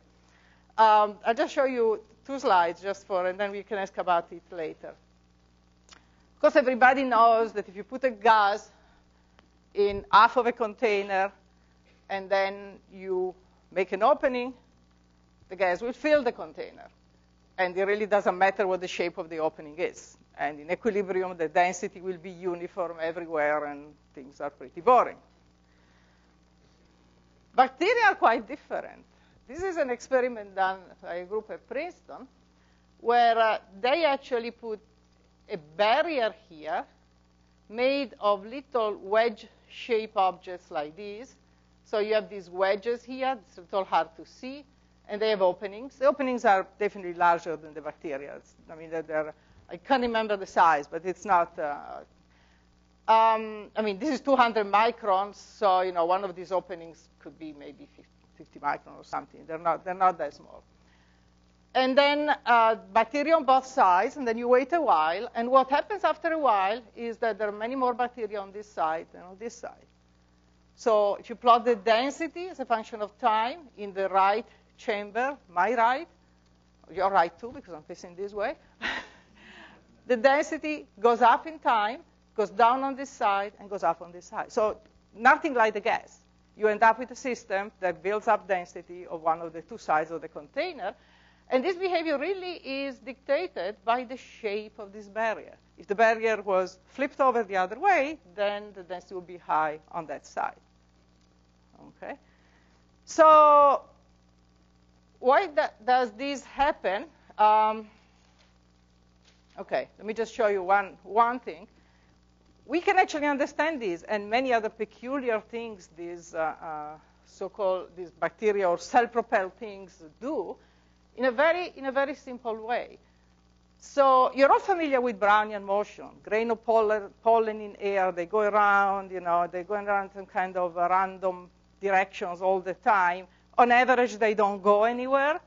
Um, I'll just show you two slides just for, and then we can ask about it later. Of course, everybody knows that if you put a gas in half of a container and then you make an opening, the gas will fill the container. And it really doesn't matter what the shape of the opening is. And in equilibrium, the density will be uniform everywhere, and things are pretty boring. Bacteria are quite different. This is an experiment done by a group at Princeton, where uh, they actually put a barrier here made of little wedge-shaped objects like these. So you have these wedges here. It's a little hard to see. And they have openings. The openings are definitely larger than the bacteria. It's, I mean, they're, they're, I can't remember the size, but it's not. Uh, um, I mean, this is 200 microns, so you know one of these openings could be maybe 50, 50 microns or something. They're not, they're not that small and then uh, bacteria on both sides, and then you wait a while. And what happens after a while is that there are many more bacteria on this side than on this side. So if you plot the density as a function of time in the right chamber, my right, your right too, because I'm facing this way, the density goes up in time, goes down on this side, and goes up on this side. So nothing like the gas. You end up with a system that builds up density of one of the two sides of the container, and this behavior really is dictated by the shape of this barrier. If the barrier was flipped over the other way, then the density would be high on that side. Okay? So why does this happen? Um, okay, let me just show you one, one thing. We can actually understand this and many other peculiar things these uh, uh, so-called these bacteria or self-propelled things do in a very, in a very simple way. So you're all familiar with Brownian motion. Grain of pollen, pollen in air, they go around, you know, they go around some kind of uh, random directions all the time. On average, they don't go anywhere,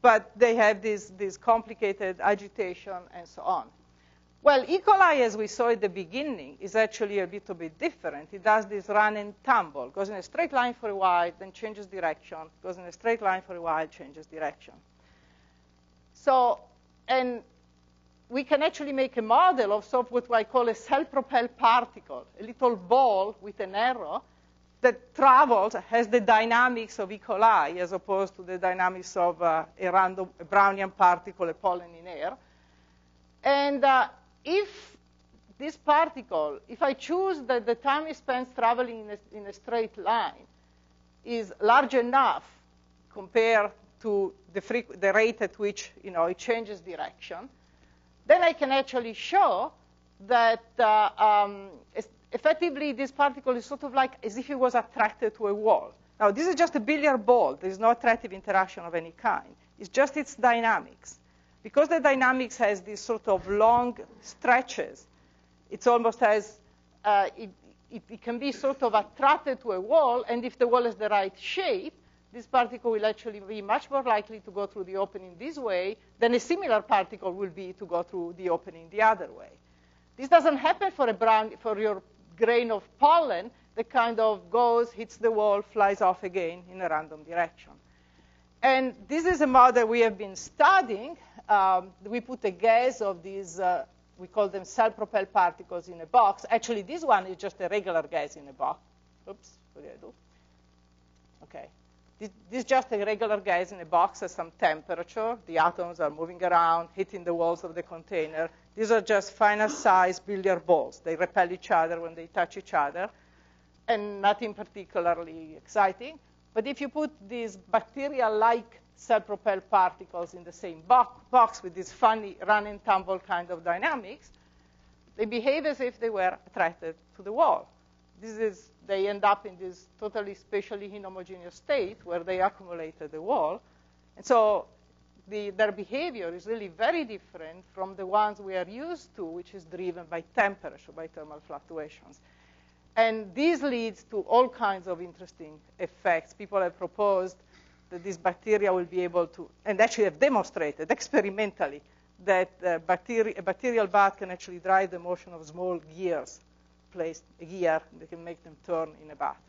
but they have this, this complicated agitation and so on. Well, E. coli, as we saw at the beginning, is actually a little bit different. It does this run and tumble, goes in a straight line for a while, then changes direction, goes in a straight line for a while, changes direction. So, and we can actually make a model of sort of what I call a self-propelled particle, a little ball with an arrow that travels, has the dynamics of E. coli as opposed to the dynamics of uh, a random a Brownian particle, a pollen in air. And uh, if this particle, if I choose that the time it spends traveling in a, in a straight line is large enough compared to the, the, rate at which you know, it changes direction, then I can actually show that uh, um, effectively this particle is sort of like as if it was attracted to a wall. Now, this is just a billiard ball. There is no attractive interaction of any kind. It's just its dynamics. Because the dynamics has these sort of long stretches, it's almost as uh, it, it, it, can be sort of attracted to a wall, and if the wall is the right shape, this particle will actually be much more likely to go through the opening this way than a similar particle will be to go through the opening the other way. This doesn't happen for a brown, for your grain of pollen that kind of goes, hits the wall, flies off again in a random direction. And this is a model we have been studying, um, we put a gas of these, uh, we call them self-propelled particles in a box. Actually, this one is just a regular gas in a box. Oops, what did I do? Okay. This, is just a regular gas in a box at some temperature. The atoms are moving around, hitting the walls of the container. These are just final-sized billiard balls. They repel each other when they touch each other, and nothing particularly exciting. But if you put these bacteria-like self-propelled particles in the same box with this funny run and tumble kind of dynamics, they behave as if they were attracted to the wall. This is, they end up in this totally spatially inhomogeneous state where they accumulated the wall. And so the, their behavior is really very different from the ones we are used to, which is driven by temperature, by thermal fluctuations. And this leads to all kinds of interesting effects. People have proposed that these bacteria will be able to, and actually have demonstrated experimentally, that uh, bacteri- a bacterial bath can actually drive the motion of small gears placed a gear that can make them turn in a bath.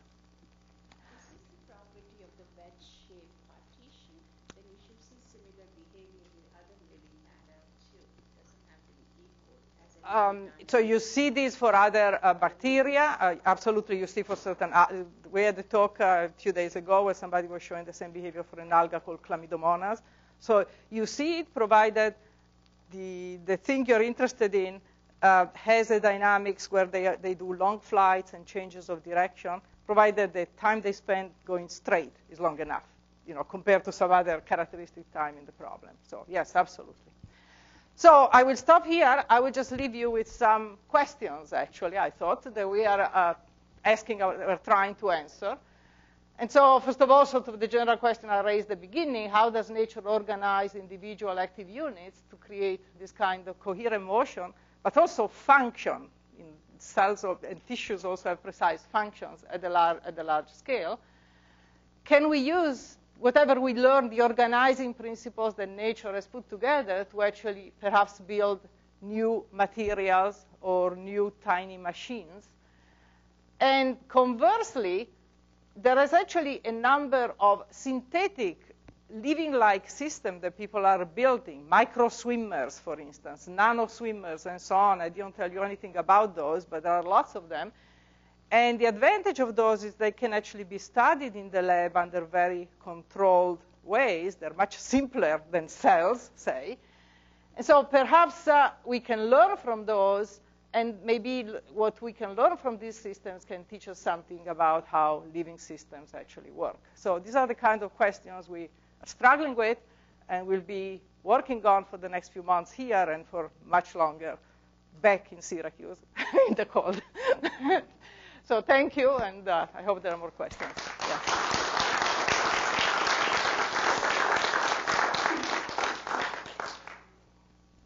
This is the property of the wedge-shaped partition, then you should see similar behavior in other living matter too. It doesn't have to be equal as a Um, so you see this for other uh, bacteria. Uh, absolutely, you see for certain. Uh, we had a talk uh, a few days ago where somebody was showing the same behavior for an alga called Chlamydomonas. So you see it provided the the thing you're interested in uh, has a dynamics where they they do long flights and changes of direction, provided the time they spend going straight is long enough, you know, compared to some other characteristic time in the problem. So yes, absolutely. So I will stop here. I will just leave you with some questions, actually, I thought, that we are uh, asking, we're trying to answer. And so, first of all, sort of the general question I raised at the beginning, how does nature organize individual active units to create this kind of coherent motion, but also function? In cells of, and tissues also have precise functions at a, lar- at a large scale. Can we use whatever we learn, the organizing principles that nature has put together to actually perhaps build new materials or new tiny machines. And conversely, there is actually a number of synthetic living-like systems that people are building, micro swimmers, for instance, nano swimmers, and so on. I didn't tell you anything about those, but there are lots of them. And the advantage of those is they can actually be studied in the lab under very controlled ways. They're much simpler than cells, say. And so perhaps uh, we can learn from those, and maybe what we can learn from these systems can teach us something about how living systems actually work. So these are the kind of questions we are struggling with and will be working on for the next few months here and for much longer back in Syracuse in the cold. So thank you, and uh, I hope there are more questions. Yeah.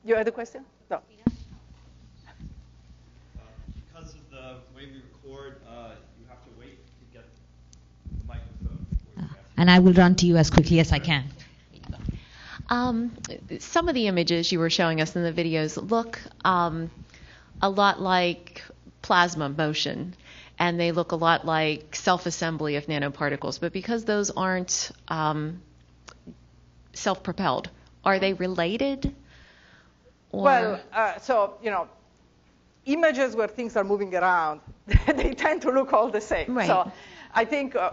You had a question? No. Uh, because of the way we record, uh, you have to wait to get the microphone you. And I will run to you as quickly as I can. Um, some of the images you were showing us in the videos look um, a lot like plasma motion, and they look a lot like self-assembly of nanoparticles. But because those aren't um, self-propelled, are they related? Or Well, uh, so, you know, images where things are moving around, they tend to look all the same. Right. So I think uh,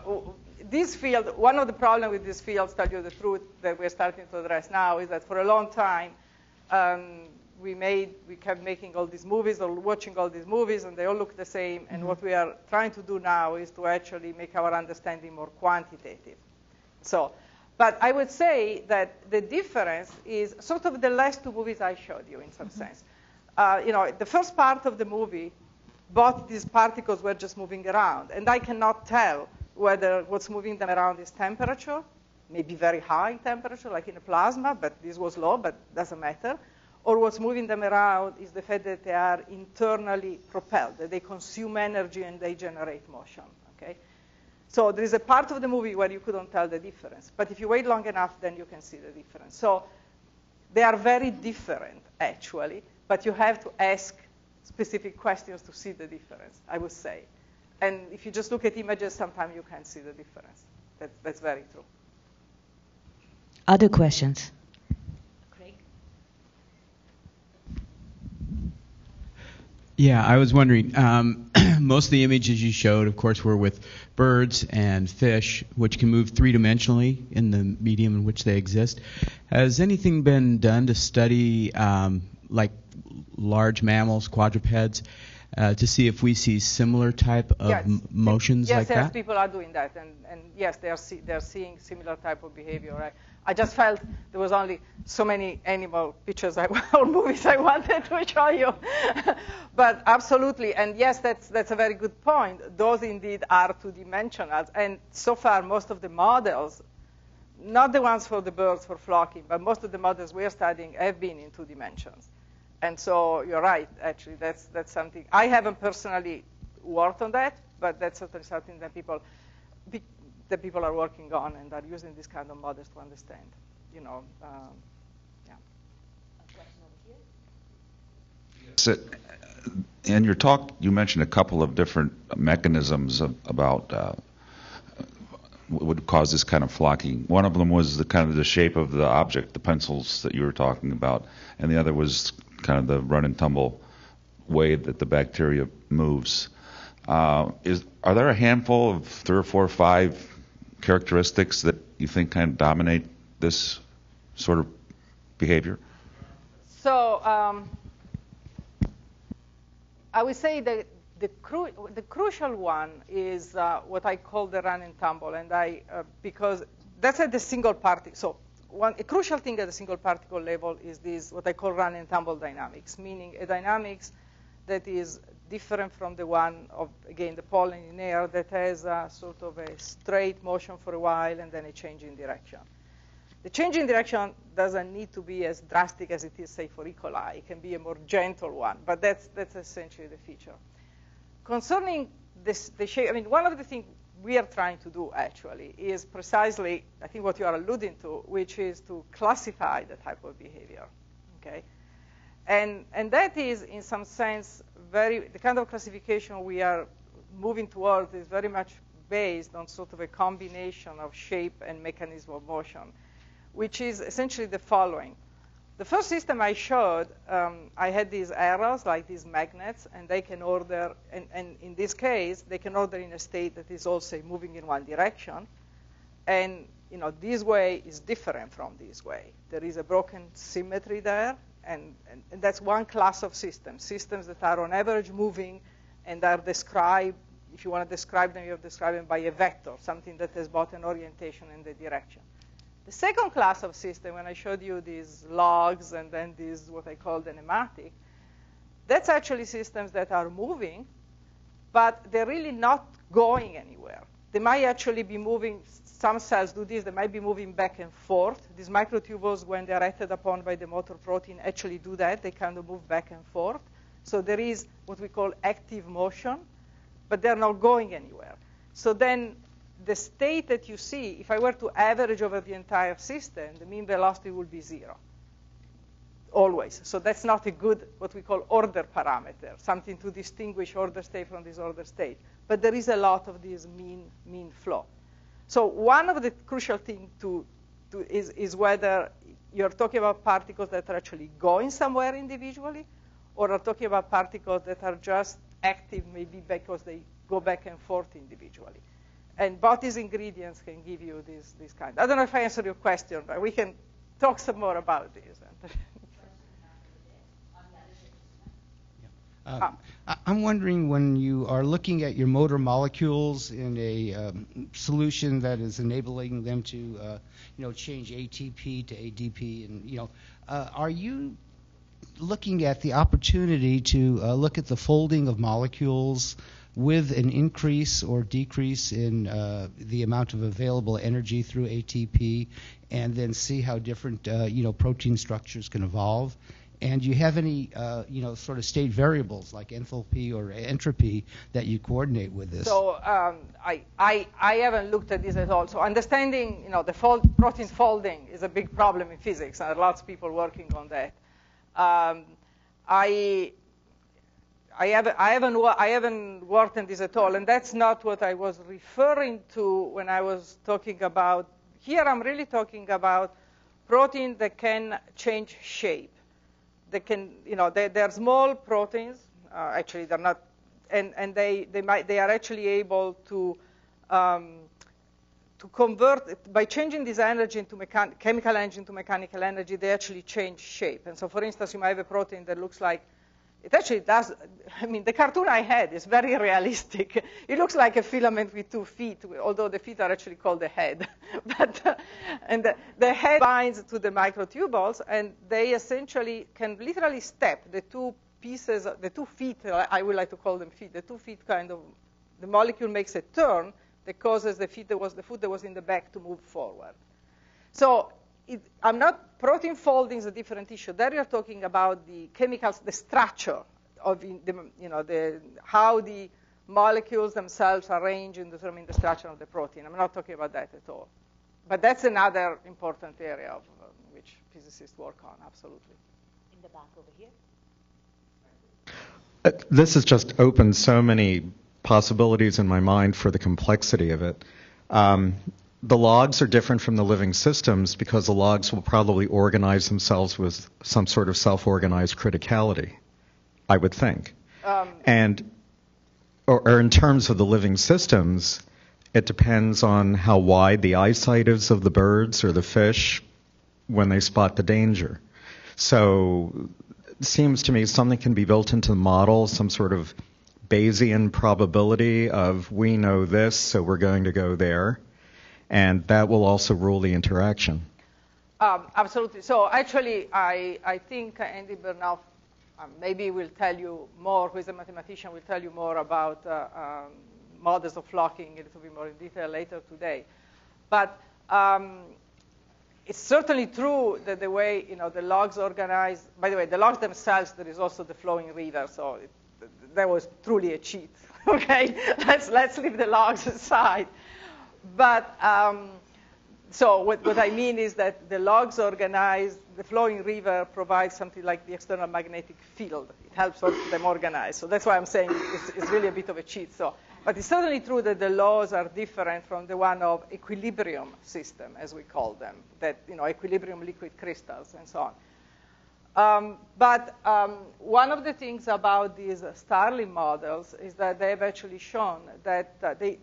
this field, one of the problems with this field, to tell you the truth, that we're starting to address now is that for a long time, um, we made, we kept making all these movies or watching all these movies, and they all look the same. And what we are trying to do now is to actually make our understanding more quantitative. So, but I would say that the difference is sort of the last two movies I showed you in some sense. Uh, you know, the first part of the movie, both these particles were just moving around, and I cannot tell whether what's moving them around is temperature, maybe very high temperature, like in a plasma, but this was low, but doesn't matter. Or what's moving them around is the fact that they are internally propelled, that they consume energy and they generate motion. Okay? So there is a part of the movie where you couldn't tell the difference. But if you wait long enough, then you can see the difference. So they are very different, actually, but you have to ask specific questions to see the difference, I would say. And if you just look at images, sometimes you can't see the difference. That, that's very true. Other questions? Yeah, I was wondering. Um, most of the images you showed, of course, were with birds and fish, which can move three dimensionally in the medium in which they exist. Has anything been done to study, um, like large mammals, quadrupeds, uh, to see if we see similar type of Yes. m- motions yes, like yes, that? people are doing that, and, and yes, they are see, they are seeing similar type of behavior. Right? I just felt there was only so many animal pictures I, or movies I wanted to show you, but absolutely, and yes, that's that's a very good point. Those indeed are two-dimensional, and so far most of the models, not the ones for the birds for flocking, but most of the models we are studying have been in two dimensions. And so you're right, actually, that's, that's something. I haven't personally worked on that, but that's certainly something that people, that people are working on and are using these kind of models to understand. You know, um, yeah. So, in your talk, you mentioned a couple of different mechanisms of, about uh, what would cause this kind of flocking. One of them was the kind of the shape of the object, the pencils that you were talking about, and the other was kind of the run and tumble way that the bacteria moves. Uh, is are there a handful of three or four or five characteristics that you think kind of dominate this sort of behavior? So um, I would say that the, cru- the crucial one is uh, what I call the run and tumble, and I uh, because that's at the single particle. So one a crucial thing at the single particle level is this what I call run and tumble dynamics, meaning a dynamics that is different from the one of again the pollen in air that has a sort of a straight motion for a while and then a change in direction. The change in direction doesn't need to be as drastic as it is, say, for E. coli. It can be a more gentle one, but that's, that's essentially the feature. Concerning this, the shape, I mean, one of the things we are trying to do, actually, is precisely, I think, what you are alluding to, which is to classify the type of behavior, okay? And, and that is, in some sense, very, the kind of classification we are moving towards is very much based on sort of a combination of shape and mechanism of motion which is essentially the following. The first system I showed, um, I had these arrows, like these magnets, and they can order, and, and, in this case, they can order in a state that is also moving in one direction. And, you know, this way is different from this way. There is a broken symmetry there, and, and, and that's one class of systems, systems that are on average moving and are described, if you want to describe them, you have to describe them by a vector, something that has both an orientation and a direction. The second class of system, when I showed you these logs and then these what I call the nematic, that's actually systems that are moving, but they're really not going anywhere. They might actually be moving, some cells do this, they might be moving back and forth. These microtubules, when they're acted upon by the motor protein, actually do that. They kind of move back and forth. So there is what we call active motion, but they're not going anywhere. So then the state that you see, if I were to average over the entire system, the mean velocity would be zero. Always. So that's not a good, what we call order parameter, something to distinguish order state from disorder state. But there is a lot of this mean, mean flow. So one of the crucial things to, to is, is whether you're talking about particles that are actually going somewhere individually, or are talking about particles that are just active maybe because they go back and forth individually. And both these ingredients can give you this, this kind. I don't know if I answered your question, but we can talk some more about this. Uh, I'm wondering when you are looking at your motor molecules in a um, solution that is enabling them to, uh, you know, change ATP to ADP, and you know, uh, are you looking at the opportunity to uh, look at the folding of molecules with an increase or decrease in uh, the amount of available energy through ATP, and then see how different uh, you know protein structures can evolve. And you have any uh, you know sort of state variables like enthalpy or entropy that you coordinate with this? So um, I, I I haven't looked at this at all. So understanding you know the fold, protein folding is a big problem in physics, and lots of people working on that. Um, I I haven't, I, haven't, I haven't worked on this at all, and that's not what I was referring to when I was talking about. Here, I'm really talking about proteins that can change shape. They can, you know, they, they're small proteins. Uh, actually, they're not, and, and they, they, might, they are actually able to um, to convert by changing this energy into mechan- chemical energy into mechanical energy. They actually change shape. And so, for instance, you might have a protein that looks like it actually does. I mean, the cartoon I had is very realistic. It looks like a filament with two feet, although the feet are actually called the head. but uh, and the, the, head binds to the microtubules, and they essentially can literally step the two pieces, the two feet. I would like to call them feet. The two feet kind of the molecule makes a turn that causes the feet that was the foot that was in the back to move forward. So it, I'm not, protein folding is a different issue. There you're talking about the chemicals, the structure of the, you know, the, how the molecules themselves arrange and determine the structure of the protein. I'm not talking about that at all. But that's another important area of uh, which physicists work on, absolutely. In the back over here. Uh, This has just opened so many possibilities in my mind for the complexity of it. Um, the logs are different from the living systems because the logs will probably organize themselves with some sort of self organized criticality, I would think. Um, And, or, or in terms of the living systems, it depends on how wide the eyesight is of the birds or the fish when they spot the danger. So it seems to me something can be built into the model, some sort of Bayesian probability of we know this, so we're going to go there. And that will also rule the interaction. Um, absolutely. So actually, I, I think Andy Bernoff um, maybe will tell you more, who is a mathematician, will tell you more about uh, um, models of flocking a little bit more in detail later today. But um, it's certainly true that the way you know the logs organize. By the way, the logs themselves, there is also the flowing river, so it, that was truly a cheat. okay, let's let's leave the logs aside. But um, so what, what I mean is that the logs organize, the flowing river provides something like the external magnetic field. It helps them organize. So that's why I'm saying it's, it's really a bit of a cheat. So, but it's certainly true that the laws are different from the one of equilibrium system, as we call them, that, you know, equilibrium liquid crystals and so on. Um, but um, one of the things about these Starling models is that they've actually shown that uh, they,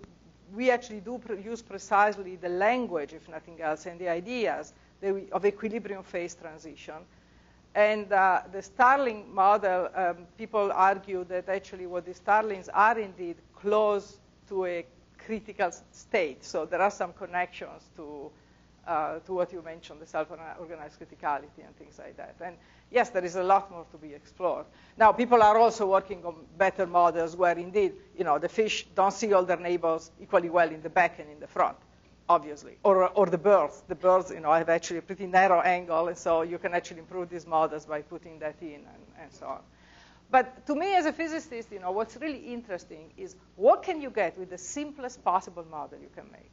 we actually do use precisely the language, if nothing else, and the ideas of equilibrium phase transition. And uh, the Starling model, um, people argue that actually what the Starlings are indeed close to a critical state. So there are some connections to, uh, to what you mentioned, the self-organized criticality and things like that. And yes, there is a lot more to be explored. Now, people are also working on better models where indeed, you know, the fish don't see all their neighbors equally well in the back and in the front, obviously. Or, or the birds. The birds, you know, have actually a pretty narrow angle, and so you can actually improve these models by putting that in and, and so on. But to me as a physicist, you know, what's really interesting is what can you get with the simplest possible model you can make?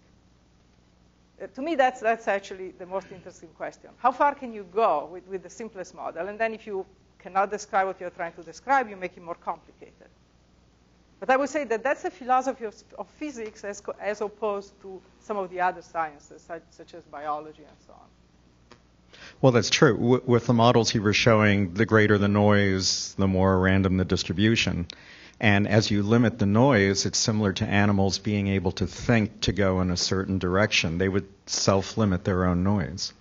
Uh, to me, that's, that's actually the most interesting question. How far can you go with, with the simplest model? And then if you cannot describe what you're trying to describe, you make it more complicated. But I would say that that's the philosophy of, of physics as, as opposed to some of the other sciences, such, such as biology and so on. Well, that's true. W- with the models you were showing, the greater the noise, the more random the distribution. And as you limit the noise, it's similar to animals being able to think to go in a certain direction. They would self limit their own noise.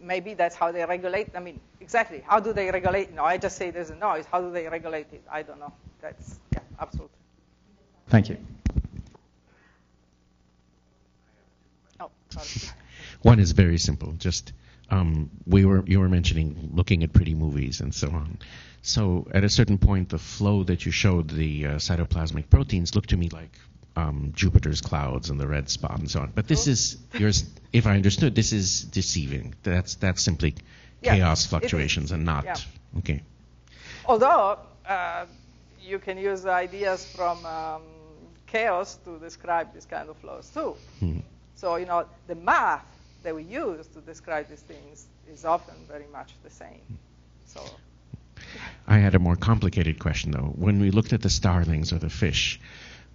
Maybe that's how they regulate. I mean, exactly. How do they regulate? No, I just say there's a noise. How do they regulate it? I don't know. That's, yeah, absolutely. Thank you. Oh, sorry. One is very simple. Just um, we were you were mentioning looking at pretty movies and so on. So at a certain point, the flow that you showed the uh, cytoplasmic proteins looked to me like um, Jupiter's clouds and the red spot and so on. But this is yours. If I understood, this is deceiving. That's that's simply Yeah, chaos fluctuations and not Yeah. okay. Although uh, you can use ideas from um, chaos to describe these kind of flows too. Hmm. So, you know, the math that we use to describe these things is often very much the same. So, I had a more complicated question, though. When we looked at the starlings or the fish,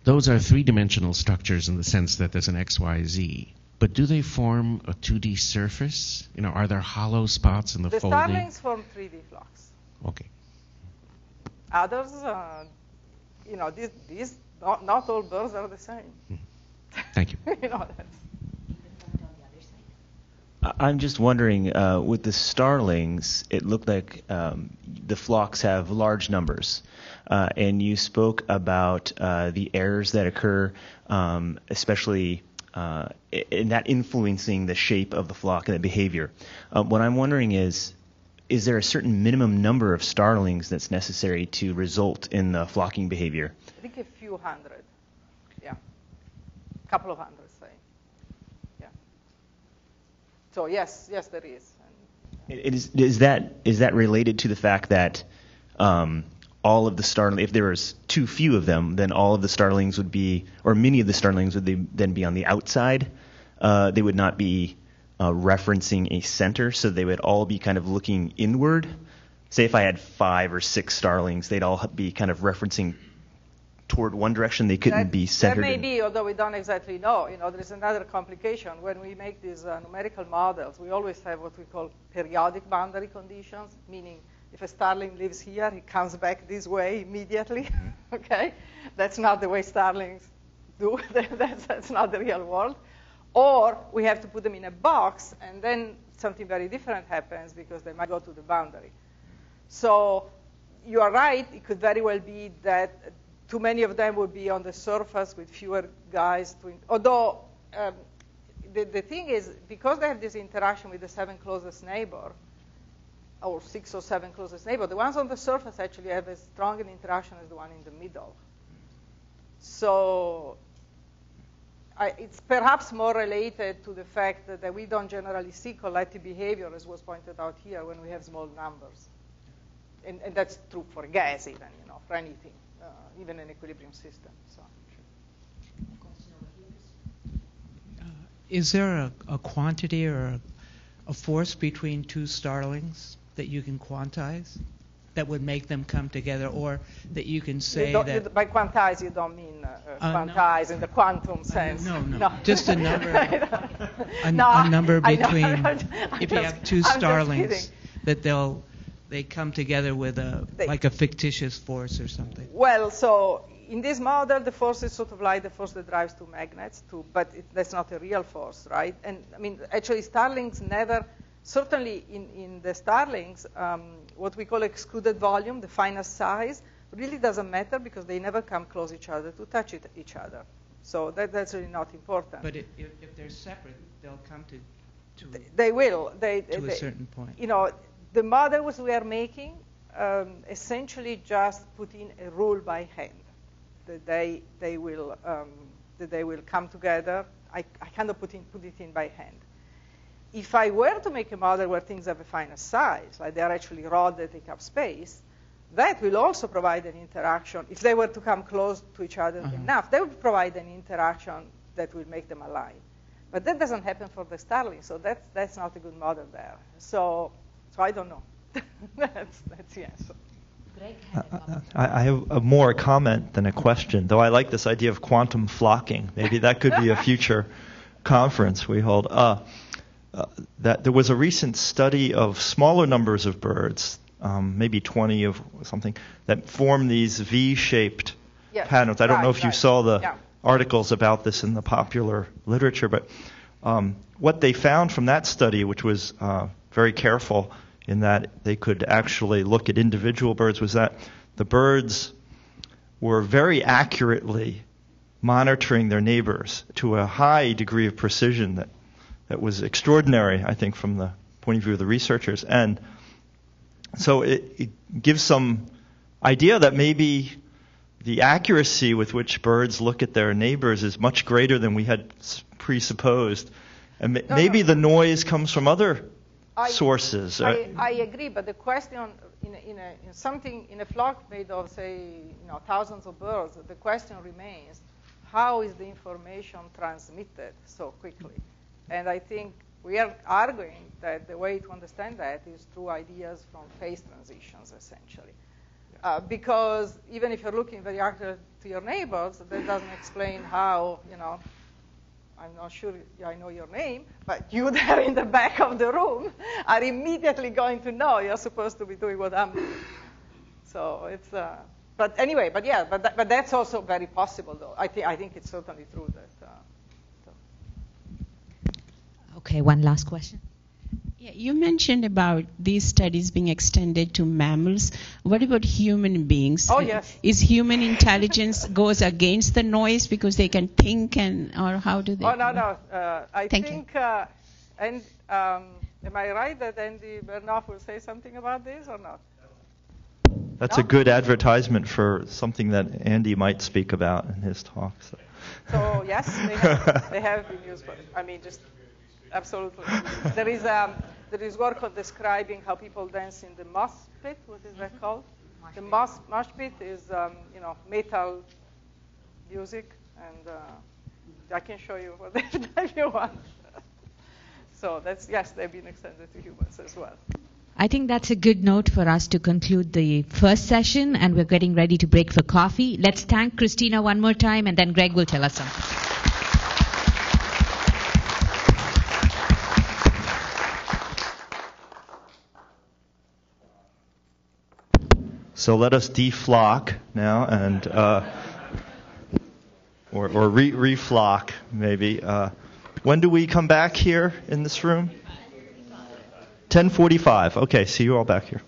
those are three dimensional structures in the sense that there's an X, Y, Z. But do they form a 2D surface? You know, are there hollow spots in the, the folding? starlings form 3D flocks. Okay. Others, uh, you know, these, these not, not all birds are the same. Thank you. you know, that's, I'm just wondering, uh, with the starlings, it looked like um, the flocks have large numbers, uh, and you spoke about uh, the errors that occur, um, especially uh, in that influencing the shape of the flock and the behavior. Uh, what I'm wondering is, is there a certain minimum number of starlings that's necessary to result in the flocking behavior? I think a few hundred. Yeah. A couple of hundred, say. Yeah. So, yes, yes, there is. Is, that is that related to the fact that um, all of the starlings, if there was too few of them, then all of the starlings would be, or many of the starlings would they then be on the outside. Uh, they would not be uh, referencing a center, so they would all be kind of looking inward. say if I had five or six starlings, they'd all be kind of referencing toward one direction. They couldn't that, be centered. That may be, although we don't exactly know. You know, there is another complication. When we make these uh, numerical models, we always have what we call periodic boundary conditions, meaning if a starling lives here, he comes back this way immediately. okay, that's not the way starlings do. that's, that's not the real world. Or we have to put them in a box, and then something very different happens because they might go to the boundary. So you are right. It could very well be that too many of them would be on the surface with fewer guys. To although um, the, the thing is, because they have this interaction with the seven closest neighbor, or six or seven closest neighbor, the ones on the surface actually have as strong an interaction as the one in the middle. So I, it's perhaps more related to the fact that, that we don't generally see collective behavior, as was pointed out here, when we have small numbers. And, and that's true for gas, even, you know, for anything, uh, even an equilibrium system. So. Is there a, a quantity or a, a force between two starlings that you can quantize that would make them come together, or that you can say don't- that you- by quantize, you don't mean uh, uh, Uh, no. quantize in the quantum sense. no, no, just a number- a, No, a number between I'm if you have two starlings that they'll they come together with a They- like a fictitious force or something. Well, so in this model, the force is sort of like the force that drives two magnets, too, but it, that's not a real force, right? And I mean, actually, starlings never, certainly in, in the starlings, um, what we call excluded volume, the finest size, really doesn't matter because they never come close each other to touch it, each other. So that, that's really not important. But if, if, if they're separate, they'll come to to They will. They, to they, a certain point. You know, the models we are making um, essentially just put in a rule by hand that they they will um, that they will come together. I, I kind of put in put it in by hand. If I were to make a model where things have a finer size, like they are actually rods that take up space, that will also provide an interaction. If they were to come close to each other Uh-huh. enough, they would provide an interaction that will make them align. But that doesn't happen for the starling, so that's, that's not a good model there. So, so I don't know. that's, that's the answer. I, I have a more a comment than a question, though I like this idea of quantum flocking. Maybe that could be a future conference we hold. Uh, uh, that there was a recent study of smaller numbers of birds, um, maybe 20 of something, that form these V-shaped Yes, patterns. I don't know right, if you saw the Yeah. articles about this in the popular literature, but um, what they found from that study, which was uh, very careful in that they could actually look at individual birds, was that the birds were very accurately monitoring their neighbors to a high degree of precision that, that was extraordinary, I think, from the point of view of the researchers. And so it, it gives some idea that maybe the accuracy with which birds look at their neighbors is much greater than we had presupposed. And maybe the noise comes from other I- sources. Uh, I, I agree, but the question in, a, in, a, in something in a flock made of, say, you know, thousands of birds, the question remains: How is the information transmitted so quickly? And I think we are arguing that the way to understand that is through ideas from phase transitions, essentially. Uh, because even if you're looking very accurate to your neighbors, that doesn't explain how, you know, I'm not sure I know your name, but you there in the back of the room are immediately going to know you're supposed to be doing what I'm doing. So it's, uh, but anyway, but yeah, but, that, but that's also very possible, though. I, think I think it's certainly true that. Uh, Okay, one last question. Yeah, you mentioned about these studies being extended to mammals. What about human beings? Oh, yes. Is human intelligence goes against the noise because they can think and or how do they? oh no, no. Uh, I Thank you. think, uh, and um, am I right that Andy Bernoff will say something about this or not? that's a good advertisement for something that Andy might speak about in his talk. So. So yes, they have, they have been used for. I mean, just absolutely. There is um, there is work on describing how people dance in the mosh pit. What is that called? The mosh mosh pit is um, you know metal music, and uh, I can show you what if you want. so that's yes, they've been extended to humans as well. I think that's a good note for us to conclude the first session, and we're getting ready to break for coffee. Let's thank Cristina one more time, and then Greg will tell us something. So let us deflock now and uh, or, or re- reflock maybe. Uh, when do we come back here in this room? 10:45. Okay, see you all back here.